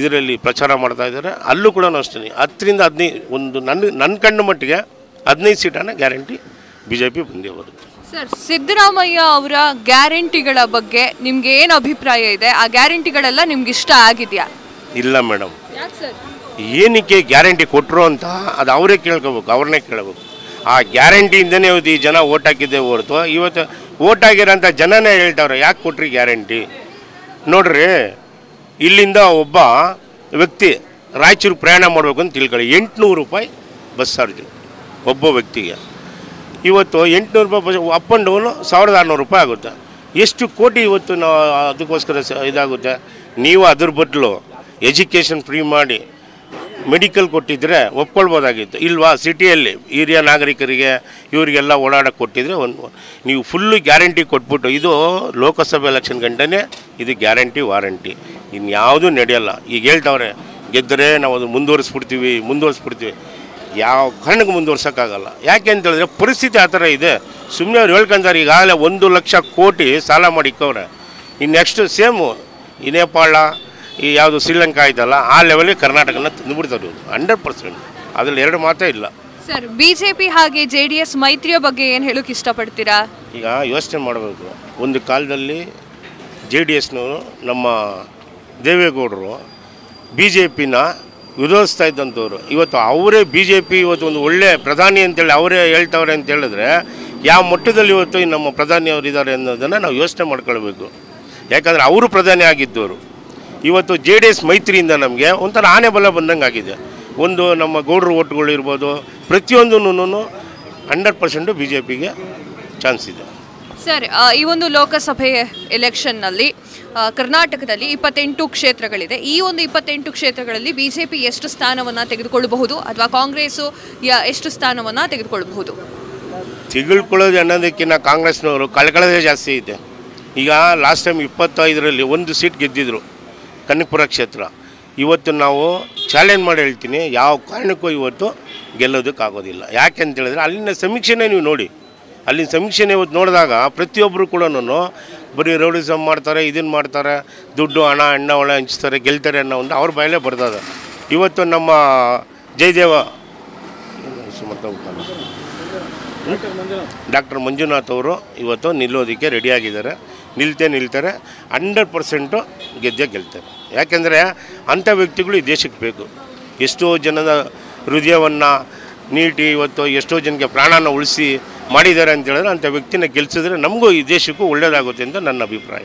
ಇದರಲ್ಲಿ ಪ್ರಚಾರ ಮಾಡ್ತಾ ಇದ್ದಾರೆ. ಅಲ್ಲೂ ಕೂಡ ಅಷ್ಟೇ ಹತ್ತರಿಂದ ಹದಿನೈದು ಒಂದು ನನ್ನ ನನ್ನ ಕಣ್ಣು ಮಟ್ಟಿಗೆ ಹದಿನೈದು ಸೀಟನ್ನು ಗ್ಯಾರಂಟಿ ಬಿ ಜೆ ಪಿ ಬಂದೇ ಬರುತ್ತೆ. ಸರ್ ಸಿದ್ದರಾಮಯ್ಯ ಅವರ ಗ್ಯಾರಂಟಿಗಳ ಬಗ್ಗೆ ನಿಮ್ಗೆ ಏನು ಅಭಿಪ್ರಾಯ ಇದೆ? ಆ ಗ್ಯಾರಂಟಿಗಳೆಲ್ಲ ನಿಮ್ಗೆ ಇಷ್ಟ ಆಗಿದೆಯಾ? ಇಲ್ಲ ಮೇಡಮ್. ಏನಕ್ಕೆ ಗ್ಯಾರಂಟಿ ಕೊಟ್ಟರು ಅಂತ ಅದು ಅವರೇ ಕೇಳ್ಕೋಬೇಕು ಅವ್ರನ್ನೇ ಕೇಳಬೇಕು. ಆ ಗ್ಯಾರಂಟಿಯಿಂದನೇ ಇವತ್ತು ಈ ಜನ ಓಟ್ ಹಾಕಿದ್ದೆ ಹೊರತು ಇವತ್ತು ಓಟ್ ಆಗಿರೋಂಥ ಜನನೇ ಹೇಳ್ತಾವ್ರೆ ಯಾಕೆ ಕೊಟ್ರಿ ಗ್ಯಾರಂಟಿ? ನೋಡ್ರಿ ಇಲ್ಲಿಂದ ಒಬ್ಬ ವ್ಯಕ್ತಿ ರಾಯಚೂರು ಪ್ರಯಾಣ ಮಾಡಬೇಕು ಅಂತ ತಿಳ್ಕೊಳ್ಳಿ ಎಂಟುನೂರು ರೂಪಾಯಿ ಬಸ್ ಚಾರ್ಜ್ ಒಬ್ಬ ವ್ಯಕ್ತಿಗೆ. ಇವತ್ತು ಎಂಟುನೂರು ರೂಪಾಯಿ ಅಪ್ ಆ್ಯಂಡ್ ಡೌನು ಸಾವಿರದ ಆರುನೂರು ರೂಪಾಯಿ ಆಗುತ್ತೆ. ಎಷ್ಟು ಕೋಟಿ ಇವತ್ತು ನಾವು ಅದಕ್ಕೋಸ್ಕರ ಸ ಇದಾಗುತ್ತೆ. ನೀವು ಅದ್ರ ಬದಲು ಎಜುಕೇಷನ್ ಫ್ರೀ ಮಾಡಿ ಮೆಡಿಕಲ್ ಕೊಟ್ಟಿದ್ದರೆ ಒಪ್ಕೊಳ್ಬೋದಾಗಿತ್ತು. ಇಲ್ವಾ? ಸಿಟಿಯಲ್ಲಿ ಹಿರಿಯ ನಾಗರಿಕರಿಗೆ ಇವರಿಗೆಲ್ಲ ಓಡಾಡಕ್ಕೆ ಕೊಟ್ಟಿದ್ರೆ ಒಂದು ನೀವು ಫುಲ್ಲು ಗ್ಯಾರಂಟಿ ಕೊಟ್ಬಿಟ್ಟು, ಇದು ಲೋಕಸಭೆ ಎಲೆಕ್ಷನ್ ಗಂಟನೇ, ಇದು ಗ್ಯಾರಂಟಿ ವಾರಂಟಿ ಇನ್ಯಾವುದೂ ನಡೆಯಲ್ಲ. ಈಗ ಹೇಳ್ತಾವ್ರೆ, ಗೆದ್ದರೆ ನಾವು ಅದು ಮುಂದುವರಿಸ್ಬಿಡ್ತೀವಿ ಮುಂದುವರಿಸ್ಬಿಡ್ತೀವಿ. ಯಾವ ಕಾರಣಕ್ಕೆ ಮುಂದುವರ್ಸೋಕ್ಕಾಗಲ್ಲ. ಯಾಕೆ ಅಂತ ಹೇಳಿದ್ರೆ ಪರಿಸ್ಥಿತಿ ಆ ಥರ ಇದೆ. ಸುಮ್ಮನೆ ಅವ್ರು ಹೇಳ್ಕೊಂತಾರೆ ಈಗಾಗಲೇ ಒಂದು ಲಕ್ಷ ಕೋಟಿ ಸಾಲ ಮಾಡಿಕ್ಕವ್ರೆ. ಇನ್ನು ನೆಕ್ಸ್ಟ್ ಸೇಮು ಈ ನೇಪಾಳ ಈ ಯಾವುದು ಶ್ರೀಲಂಕಾ ಇದಲ್ಲ ಆ ಲೆವೆಲಿಗೆ ಕರ್ನಾಟಕನ ತಂದುಬಿಡ್ತಾರೆ ಇವರು. ಹಂಡ್ರೆಡ್ ಪರ್ಸೆಂಟ್ ಅದ್ರಲ್ಲಿ ಎರಡು ಮಾತೇ ಇಲ್ಲ. ಸರ್ ಪಿ ಹಾಗೆ ಜೆ ಡಿ ಎಸ್ ಮೈತ್ರಿಯ ಬಗ್ಗೆ ಏನು ಹೇಳೋಕೆ ಇಷ್ಟಪಡ್ತೀರಾ? ಈಗ ಯೋಚನೆ ಮಾಡಬೇಕು. ಒಂದು ಕಾಲದಲ್ಲಿ ಜೆ ಡಿ ಎಸ್ನವರು ನಮ್ಮ ದೇವೇಗೌಡರು ಬಿ ಜೆ ಪಿನ ವಿರೋಧಿಸ್ತಾ ಇದ್ದಂಥವ್ರು. ಇವತ್ತು ಅವರೇ ಬಿ ಜೆ ಪಿ ಇವತ್ತು ಒಂದು ಒಳ್ಳೆ ಪ್ರಧಾನಿ ಅಂತೇಳಿ ಅವರೇ ಹೇಳ್ತವ್ರೆ ಅಂತ ಹೇಳಿದ್ರೆ ಯಾವ ಮಟ್ಟದಲ್ಲಿ ಇವತ್ತು ನಮ್ಮ ಪ್ರಧಾನಿ ಅವರು ಇದ್ದಾರೆ ಅನ್ನೋದನ್ನು ನಾವು ಯೋಚನೆ ಮಾಡ್ಕೊಳ್ಬೇಕು. ಯಾಕಂದರೆ ಅವರು ಪ್ರಧಾನಿ ಆಗಿದ್ದವರು. ಇವತ್ತು ಜೆ ಡಿ ಎಸ್ ಮೈತ್ರಿಯಿಂದ ನಮಗೆ ಒಂಥರ ಆನೆ ಬಲ ಬಂದಂಗೆ ಆಗಿದೆ. ಒಂದು ನಮ್ಮ ಗೌಡ್ರ ಓಟ್ಗಳು ಇರ್ಬೋದು ಪ್ರತಿಯೊಂದೂ ಹಂಡ್ರೆಡ್ ಪರ್ಸೆಂಟು ಬಿ ಜೆ ಪಿಗೆ ಚಾನ್ಸ್ ಇದೆ. ಸರ್ ಈ ಒಂದು ಲೋಕಸಭೆ ಎಲೆಕ್ಷನ್ನಲ್ಲಿ ಕರ್ನಾಟಕದಲ್ಲಿ ಇಪ್ಪತ್ತೆಂಟು ಕ್ಷೇತ್ರಗಳಿದೆ. ಈ ಒಂದು ಇಪ್ಪತ್ತೆಂಟು ಕ್ಷೇತ್ರಗಳಲ್ಲಿ ಬಿಜೆಪಿ ಎಷ್ಟು ಸ್ಥಾನವನ್ನು ತೆಗೆದುಕೊಳ್ಳಬಹುದು ಅಥವಾ ಕಾಂಗ್ರೆಸ್ಸು ಎಷ್ಟು ಸ್ಥಾನವನ್ನು ತೆಗೆದುಕೊಳ್ಳಬಹುದು? ತೆಗೆದುಕೊಳ್ಳೋದು ಅನ್ನೋದಕ್ಕಿಂತ ಕಾಂಗ್ರೆಸ್ನವರು ಕಳ್ಕೊಳ್ಳೋದೇ ಜಾಸ್ತಿ ಇದೆ. ಈಗ ಲಾಸ್ಟ್ ಟೈಮ್ ಇಪ್ಪತ್ತೈದರಲ್ಲಿ ಒಂದು ಸೀಟ್ ಗೆದ್ದಿದ್ರು ಕನಕಪುರ ಕ್ಷೇತ್ರ. ಇವತ್ತು ನಾವು ಚಾಲೆಂಜ್ ಮಾಡಿ ಹೇಳ್ತೀನಿ, ಯಾವ ಕಾರಣಕ್ಕೂ ಇವತ್ತು ಗೆಲ್ಲೋದಕ್ಕಾಗೋದಿಲ್ಲ. ಯಾಕೆ ಅಂತ ಹೇಳಿದ್ರೆ ಅಲ್ಲಿನ ಸಮೀಕ್ಷೆನೇ ನೀವು ನೋಡಿ. ಅಲ್ಲಿನ ಸಮೀಕ್ಷೆನೇ ಇವತ್ತು ನೋಡಿದಾಗ ಪ್ರತಿಯೊಬ್ಬರು ಕೂಡ ಬರೀ ರೌಡಿಸಮ್ ಮಾಡ್ತಾರೆ ಇದನ್ನು ಮಾಡ್ತಾರೆ, ದುಡ್ಡು ಹಣ ಅಣ್ಣ ಒಳ ಹಂಚ್ತಾರೆ, ಗೆಲ್ತಾರೆ ಅನ್ನೋ ಒಂದು ಅವ್ರ ಬಾಯಲ್ಲೇ ಬರ್ತದೆ ಇವತ್ತು ನಮ್ಮ ಜಯದೇವ ಡಾಕ್ಟರ್ ಮಂಜುನಾಥ್ ಅವರು ಇವತ್ತು ನಿಲ್ಲೋದಕ್ಕೆ ರೆಡಿಯಾಗಿದ್ದಾರೆ ನಿಲ್ತೇ ನಿಲ್ತಾರೆ ಹಂಡ್ರೆಡ್ ಪರ್ಸೆಂಟು ಗೆದ್ದೇ ಗೆಲ್ತಾರೆ. ಯಾಕೆಂದರೆ ಅಂಥ ವ್ಯಕ್ತಿಗಳು ಈ ದೇಶಕ್ಕೆ ಬೇಕು. ಎಷ್ಟೋ ಜನದ ಹೃದಯವನ್ನು ನೀಟಿ ಇವತ್ತು ಎಷ್ಟೋ ಜನಕ್ಕೆ ಪ್ರಾಣನ ಉಳಿಸಿ ಮಾಡಿದ್ದಾರೆ ಅಂತ ಹೇಳಿದ್ರೆ ಅಂಥ ವ್ಯಕ್ತಿನ ಗೆಲ್ಸಿದ್ರೆ ನಮಗೂ ಈ ದೇಶಕ್ಕೂ ಒಳ್ಳೆಯದಾಗುತ್ತೆ ಅಂತ ನನ್ನ ಅಭಿಪ್ರಾಯ.